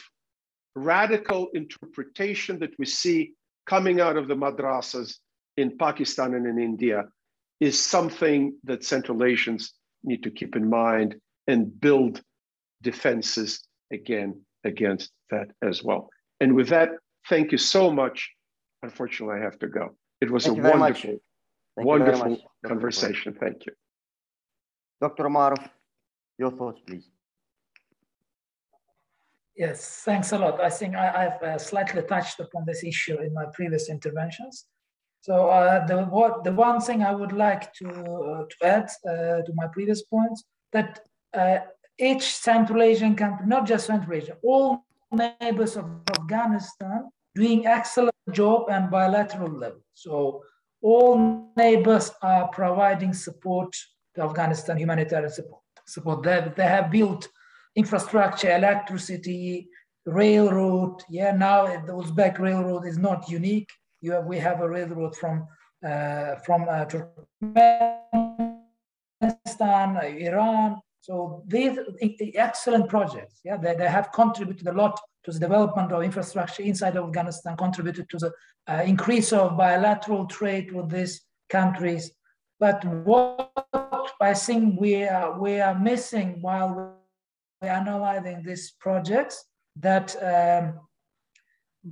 C: radical interpretation that we see coming out of the madrasas in Pakistan and in India is something that Central Asians need to keep in mind and build defenses again against that as well. And with that, thank you so much. Unfortunately, I have to go. It was thank a wonderful, wonderful much, conversation. Thank you.
G: Dr. Umarov, your thoughts, please.
E: Yes, thanks a lot. I think I, have uh, slightly touched upon this issue in my previous interventions. So uh, the what the one thing I would like to uh, to add uh, to my previous points that uh, each Central Asian country, not just Central Asia, all neighbors of Afghanistan doing excellent job and bilateral level. So all neighbors are providing support to Afghanistan, humanitarian support. Support they, they have built infrastructure, electricity, railroad. Yeah, now the Uzbek railroad is not unique. Have, we have a railroad from uh, from uh, Turkmenistan, Iran. So these excellent projects. Yeah, they, they have contributed a lot to the development of infrastructure inside of Afghanistan, contributed to the uh, increase of bilateral trade with these countries. But what I think we are, we are missing while we're analyzing these projects that um,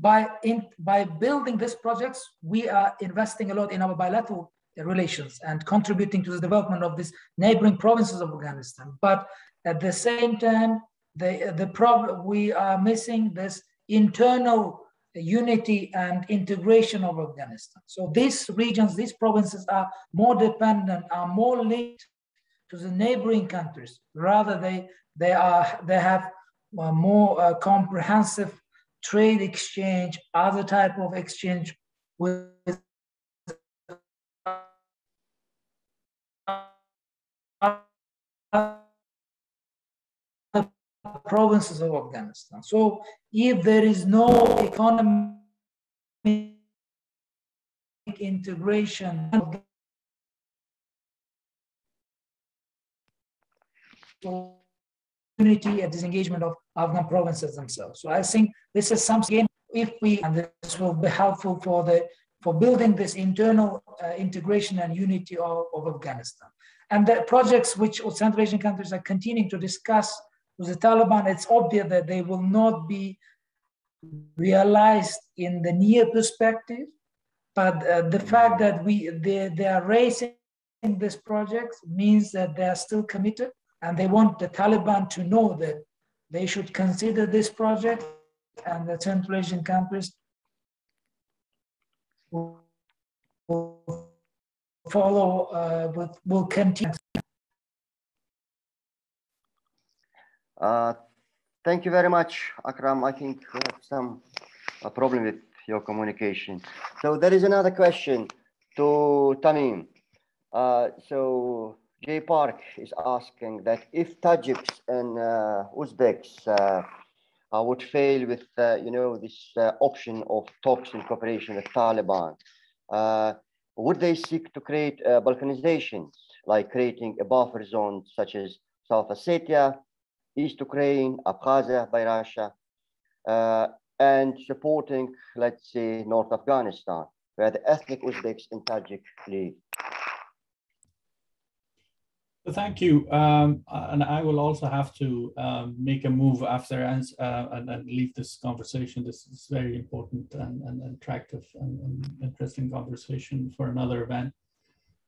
E: by, in, by building these projects, we are investing a lot in our bilateral relations and contributing to the development of these neighboring provinces of Afghanistan. But at the same time, the, the problem, we are missing this internal unity and integration of Afghanistan. So these regions, these provinces are more dependent, are more linked to the neighboring countries. Rather, they they are they have a more uh, comprehensive trade exchange, other type of exchange with provinces of Afghanistan. So if there is no economic integration unity and disengagement of Afghan provinces themselves. So I think this is something if we, and this will be helpful for the for building this internal uh, integration and unity of, of Afghanistan. And the projects which Central Asian countries are continuing to discuss with the Taliban, it's obvious that they will not be realized in the near perspective. But uh, the fact that we they, they are raising this project means that they are still committed and they want the Taliban to know that they should consider this project and the Central Asian countries will, follow, uh, will, will continue.
G: Uh, thank you very much, Akram. I think we have some a problem with your communication. So there is another question to Tamim. Uh, so Jay Park is asking that if Tajiks and uh, Uzbeks uh, uh, would fail with, uh, you know, this uh, option of talks and cooperation with Taliban, would they seek to create balkanizations, like creating a buffer zone such as South Ossetia, East Ukraine, Abkhazia by Russia, and supporting, let's say, North Afghanistan, where the ethnic Uzbeks and Tajik live?
F: Thank you. Um, and I will also have to um, make a move after and, uh, and, and, leave this conversation. This is very important and, and attractive and, and, interesting conversation for another event.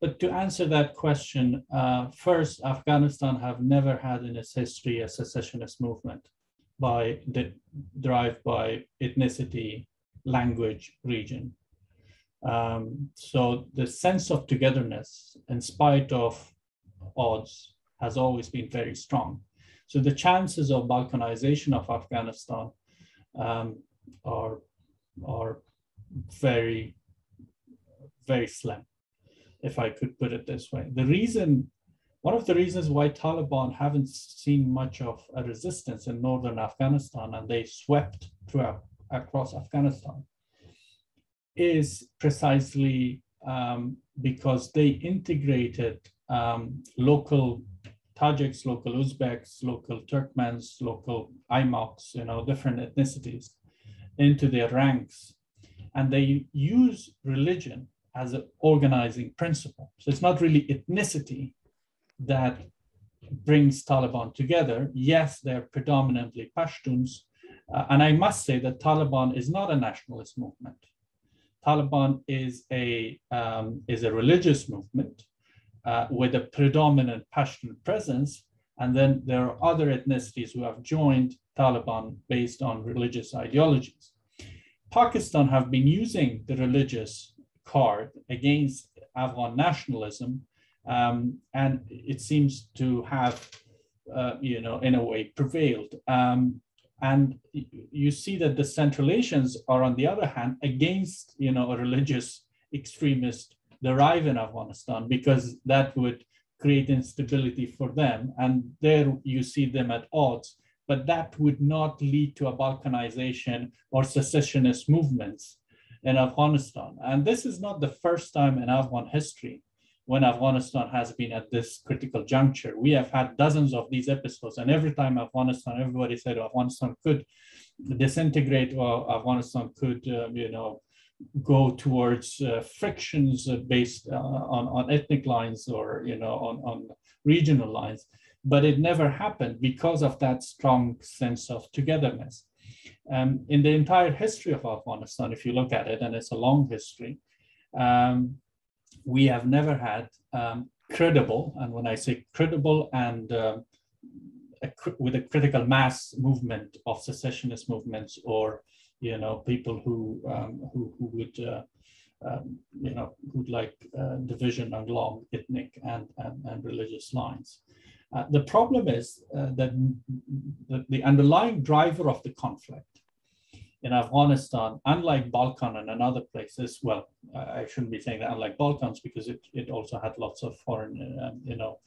F: But to answer that question, uh, first, Afghanistan have never had in its history a secessionist movement by the, derived by ethnicity, language, region. Um, so the sense of togetherness, in spite of odds has always been very strong. So the chances of balkanization of Afghanistan um, are, are very, very slim, if I could put it this way. The reason, one of the reasons why Taliban haven't seen much of a resistance in northern Afghanistan and they swept throughout across Afghanistan is precisely um, because they integrated um, local Tajiks, local Uzbeks, local Turkmens, local Aimaqs, you know, different ethnicities into their ranks. And they use religion as an organizing principle. So it's not really ethnicity that brings Taliban together. Yes, they're predominantly Pashtuns. Uh, and I must say that Taliban is not a nationalist movement. Taliban is a, um, is a religious movement uh, with a predominant Pashtun presence. And then there are other ethnicities who have joined Taliban based on religious ideologies. Pakistan have been using the religious card against Afghan nationalism, um, and it seems to have, uh, you know, in a way prevailed. Um, and you see that the Central Asians are, on the other hand, against, you know, a religious extremist derive in Afghanistan because that would create instability for them. And there you see them at odds, but that would not lead to a balkanization or secessionist movements in Afghanistan. And this is not the first time in Afghan history when Afghanistan has been at this critical juncture. We have had dozens of these episodes, and every time Afghanistan, everybody said Afghanistan could disintegrate or Afghanistan could, uh, you know, go towards uh, frictions based uh, on, on ethnic lines or you know on, on regional lines. But it never happened because of that strong sense of togetherness. Um, in the entire history of afghanistan if you look at it and it's a long history um, we have never had um, credible and when i say credible and uh, a, with a critical mass movement of secessionist movements or you know, people who um, who, who would uh, um, you know who'd like uh, division along ethnic and, and, and religious lines. Uh, the problem is uh, that the, the underlying driver of the conflict in Afghanistan, unlike Balkan and other places, well, I shouldn't be saying that unlike Balkans because it, it also had lots of foreign, um, you know,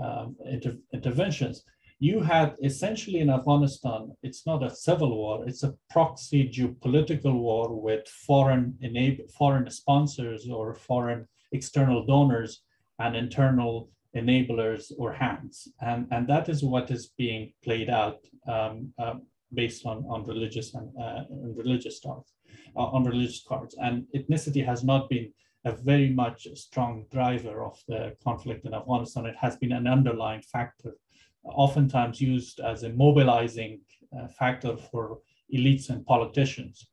F: um, inter interventions. You had essentially in Afghanistan, it's not a civil war, it's a proxy geopolitical war with foreign enable, foreign sponsors or foreign external donors and internal enablers or hands. And, and that is what is being played out um, uh, based on, on religious and, uh, religious cards, uh, on religious cards. And ethnicity has not been a very much strong driver of the conflict in Afghanistan. It has been an underlying factor, oftentimes used as a mobilizing uh, factor for elites and politicians.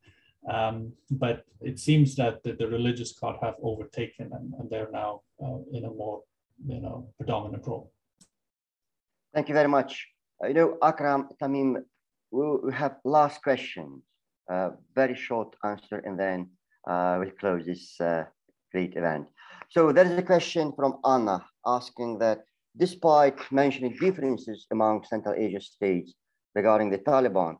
F: Um, but it seems that the, the, religious card have overtaken and, and they're now uh, in a more you know, predominant role.
G: Thank you very much. Uh, you know, Akram, Tamim, we have last question, uh, very short answer, and then uh, we'll close this uh, great event. So there is a question from Anna asking that despite mentioning differences among Central Asia states regarding the Taliban,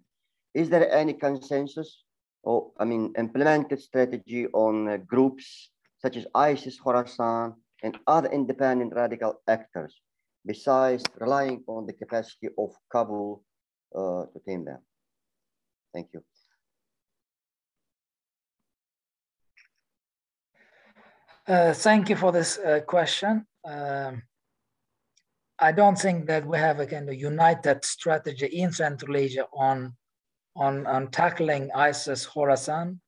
G: is there any consensus or, I mean, implemented strategy on uh, groups such as ISIS, Khorasan, and other independent radical actors, besides relying on the capacity of Kabul uh, to tame them. Thank you.
E: Uh, thank you for this uh, question. Um, I don't think that we have a kind of united strategy in Central Asia on, on, on tackling ISIS Khorasan.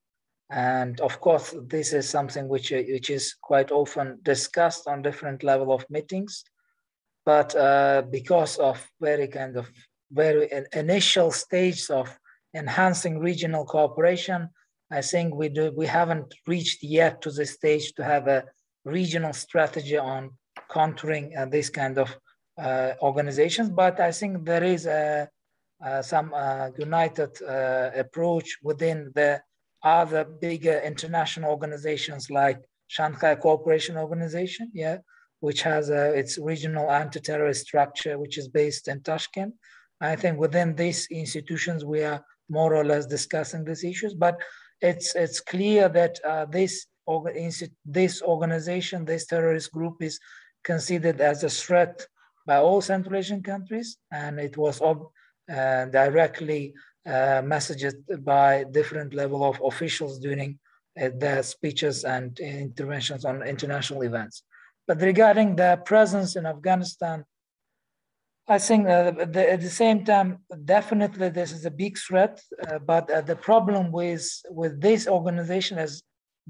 E: And of course, this is something which, which is quite often discussed on different level of meetings. But uh, because of very kind of very initial stage of enhancing regional cooperation. I think we do we haven't reached yet to the stage to have a regional strategy on countering uh, this kind of uh, organizations. But I think there is a, uh, some uh, united uh, approach within the other bigger international organizations like Shanghai Cooperation Organization, yeah, which has its regional anti-terrorist structure, which is based in Tashkent. I think within these institutions, we are more or less discussing these issues, but it's, it's clear that uh, this, this organization, this terrorist group is considered as a threat by all Central Asian countries, and it was uh, directly uh, messaged by different level of officials during uh, their speeches and interventions on international events. But regarding their presence in Afghanistan, I think uh, the, at the same time, definitely this is a big threat. Uh, but uh, the problem with with this organization is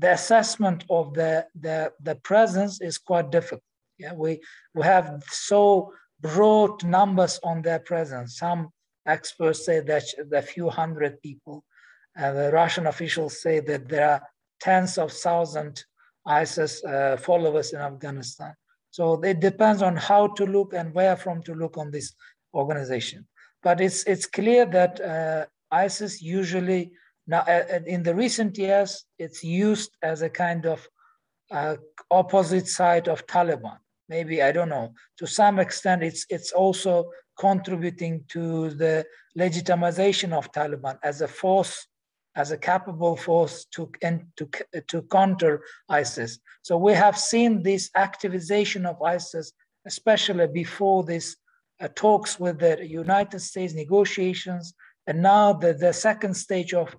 E: the assessment of the, the the presence is quite difficult. Yeah, we we have so broad numbers on their presence. Some experts say that a few hundred people. Uh, the Russian officials say that there are tens of thousands ISIS uh, followers in Afghanistan. So it depends on how to look and where from to look on this organization. But it's it's clear that uh, ISIS usually now uh, uh, in the recent years it's used as a kind of uh, opposite side of Taliban. Maybe I don't know. To some extent, it's it's also contributing to the legitimization of Taliban as a force as a capable force to, to, to counter ISIS. So we have seen this activization of ISIS, especially before this uh, talks with the United States negotiations, and now the, the second stage of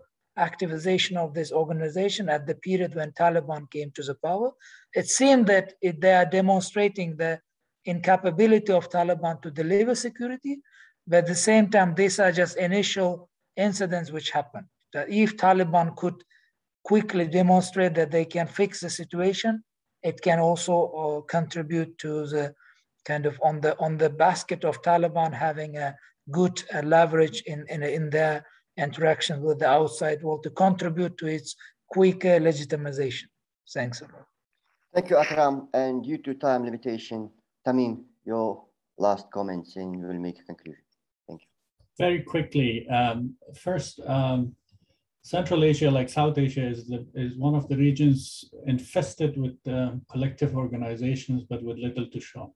E: activization of this organization at the period when Taliban came to the power. It seemed that it, they are demonstrating the incapability of Taliban to deliver security, but at the same time, these are just initial incidents which happened that if Taliban could quickly demonstrate that they can fix the situation, it can also uh, contribute to the kind of on the on the basket of Taliban having a good uh, leverage in, in in their interaction with the outside world to contribute to its quicker legitimization. Thanks a lot.
G: Thank you, Akram. And due to time limitation, Tamim, your last comments and we'll make a conclusion. Thank you.
F: Very quickly, um, first, um, Central Asia, like South Asia, is, the, is one of the regions infested with um, collective organizations, but with little to show.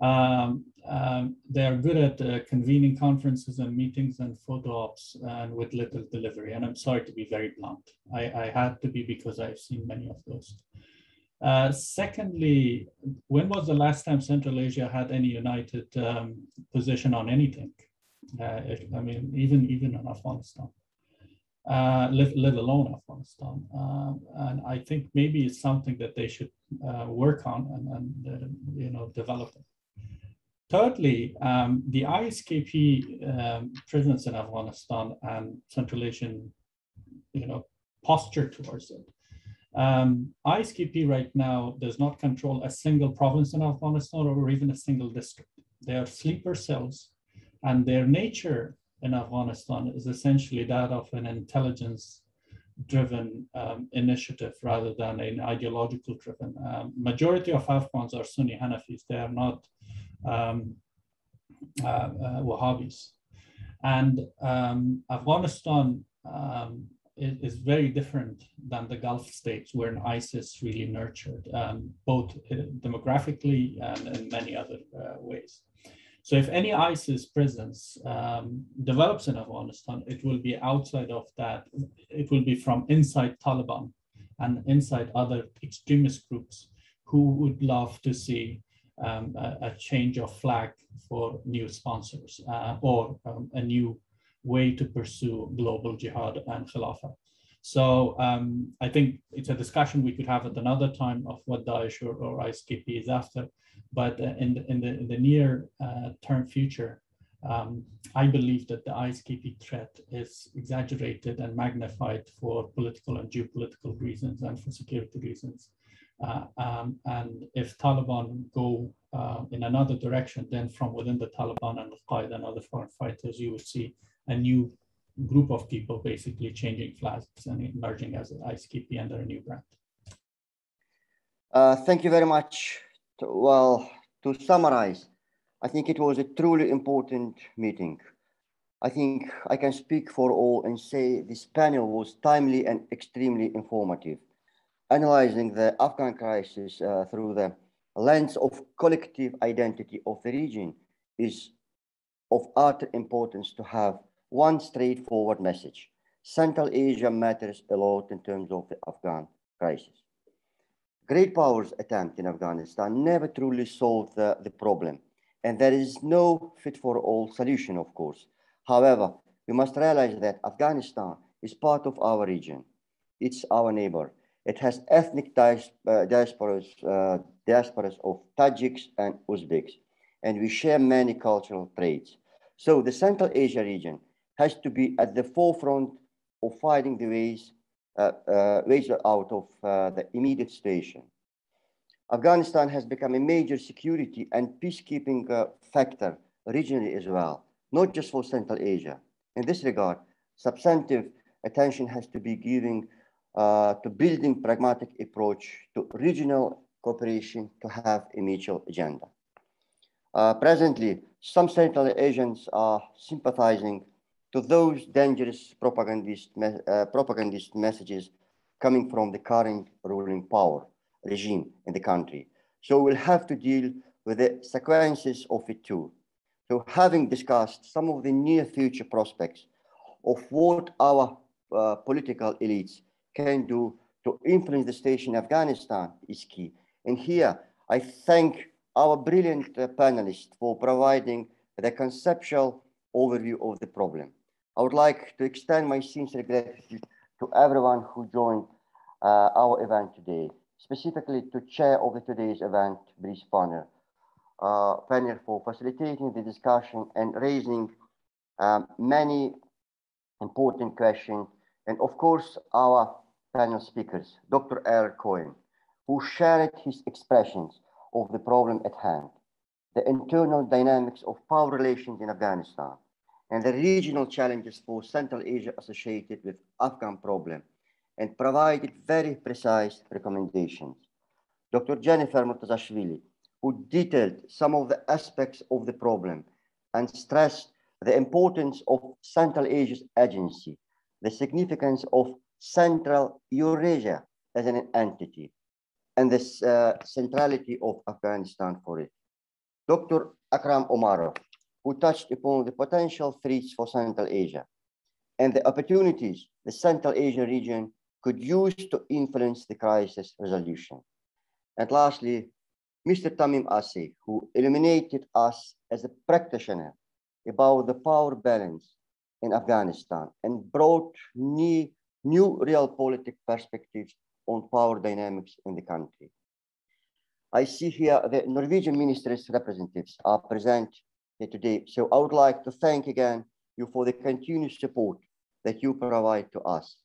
F: Um, um, they are good at uh, convening conferences and meetings and photo ops and with little delivery. And I'm sorry to be very blunt. I, I had to be because I've seen many of those. Uh, secondly, when was the last time Central Asia had any united um, position on anything? Uh, I mean, even even in Afghanistan, uh, let, let alone Afghanistan. Um, and I think maybe it's something that they should uh, work on and, and uh, you know develop. Thirdly, um, the ISKP um, presence in Afghanistan and Central Asian, you know, posture towards it. Um, ISKP right now does not control a single province in Afghanistan or even a single district. They are sleeper cells, and their nature in Afghanistan is essentially that of an intelligence driven um, initiative rather than an ideological driven. Um, majority of Afghans are Sunni Hanafis. They are not um, uh, uh, Wahhabis. And um, Afghanistan um, is, is, very different than the Gulf states where an ISIS really nurtured, um, both uh, demographically and in many other uh, ways. So if any ISIS presence um, develops in Afghanistan, it will be outside of that. It will be from inside Taliban and inside other extremist groups who would love to see um, a, a, change of flag for new sponsors uh, or um, a new way to pursue global jihad and khilafah. So um, I think it's a discussion we could have at another time of what Daesh or, or ISKP is after. But uh, in, the, in, the, in the near uh, term future, um, I believe that the ISKP threat is exaggerated and magnified for political and geopolitical reasons and for security reasons. Uh, um, and if Taliban go uh, in another direction, then from within the Taliban and Al-Qaeda and other foreign fighters, you would see a new group of people basically changing flags and emerging as an ISKP under a new brand.
G: Uh, thank you very much. Well, to summarize, I think it was a truly important meeting. I think I can speak for all and say this panel was timely and extremely informative, analyzing the Afghan crisis uh, through the lens of collective identity of the region is of utter importance to have one straightforward message. Central Asia matters a lot in terms of the Afghan crisis. Great powers attempt in Afghanistan never truly solved the, the problem, and there is no fit-for-all solution, of course. However, we must realize that Afghanistan is part of our region. It's our neighbor. It has ethnic uh, diasporas, uh, diasporas of Tajiks and Uzbeks, and we share many cultural traits. So the Central Asia region has to be at the forefront of finding the ways, uh, uh, ways out of the immediate situation. Afghanistan has become a major security and peacekeeping uh, factor regionally as well, not just for Central Asia. In this regard, substantive attention has to be given uh, to building pragmatic approach to regional cooperation to have a mutual agenda. Uh, presently, some Central Asians are sympathizing to those dangerous propagandist, me uh, propagandist messages coming from the current ruling power regime in the country. So we'll have to deal with the sequences of it too. So having discussed some of the near future prospects of what our uh, political elites can do to influence the situation in Afghanistan is key. And here, I thank our brilliant uh, panelists for providing the conceptual overview of the problem. I would like to extend my sincere gratitude to everyone who joined uh, our event today, specifically to chair of the today's event, Brice Panner, uh, Panner for facilitating the discussion and raising um, many important questions. And of course, our panel speakers, Dr. Ariel Cohen, who shared his expressions of the problem at hand, the internal dynamics of power relations in Afghanistan, and the regional challenges for Central Asia associated with Afghan problem and provided very precise recommendations. Dr. Jennifer Murtazashvili, who detailed some of the aspects of the problem and stressed the importance of Central Asia's agency, the significance of Central Eurasia as an entity and the uh, centrality of Afghanistan for it. Dr. Akram Umarov, who touched upon the potential threats for Central Asia and the opportunities the Central Asian region could use to influence the crisis resolution. And lastly, Mr. Tamim Asey, who illuminated us as a practitioner about the power balance in Afghanistan and brought new, new realpolitik perspectives on power dynamics in the country. I see here the Norwegian ministry's representatives are present here today. So I would like to thank again you for the continuous support that you provide to us.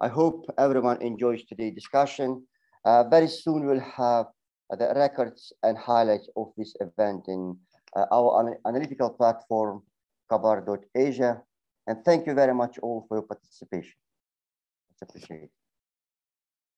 G: I hope everyone enjoys today's discussion. Uh, very soon we'll have the records and highlights of this event in uh, our analytical platform, cabar.asia. And thank you very much all for your participation. It's appreciated.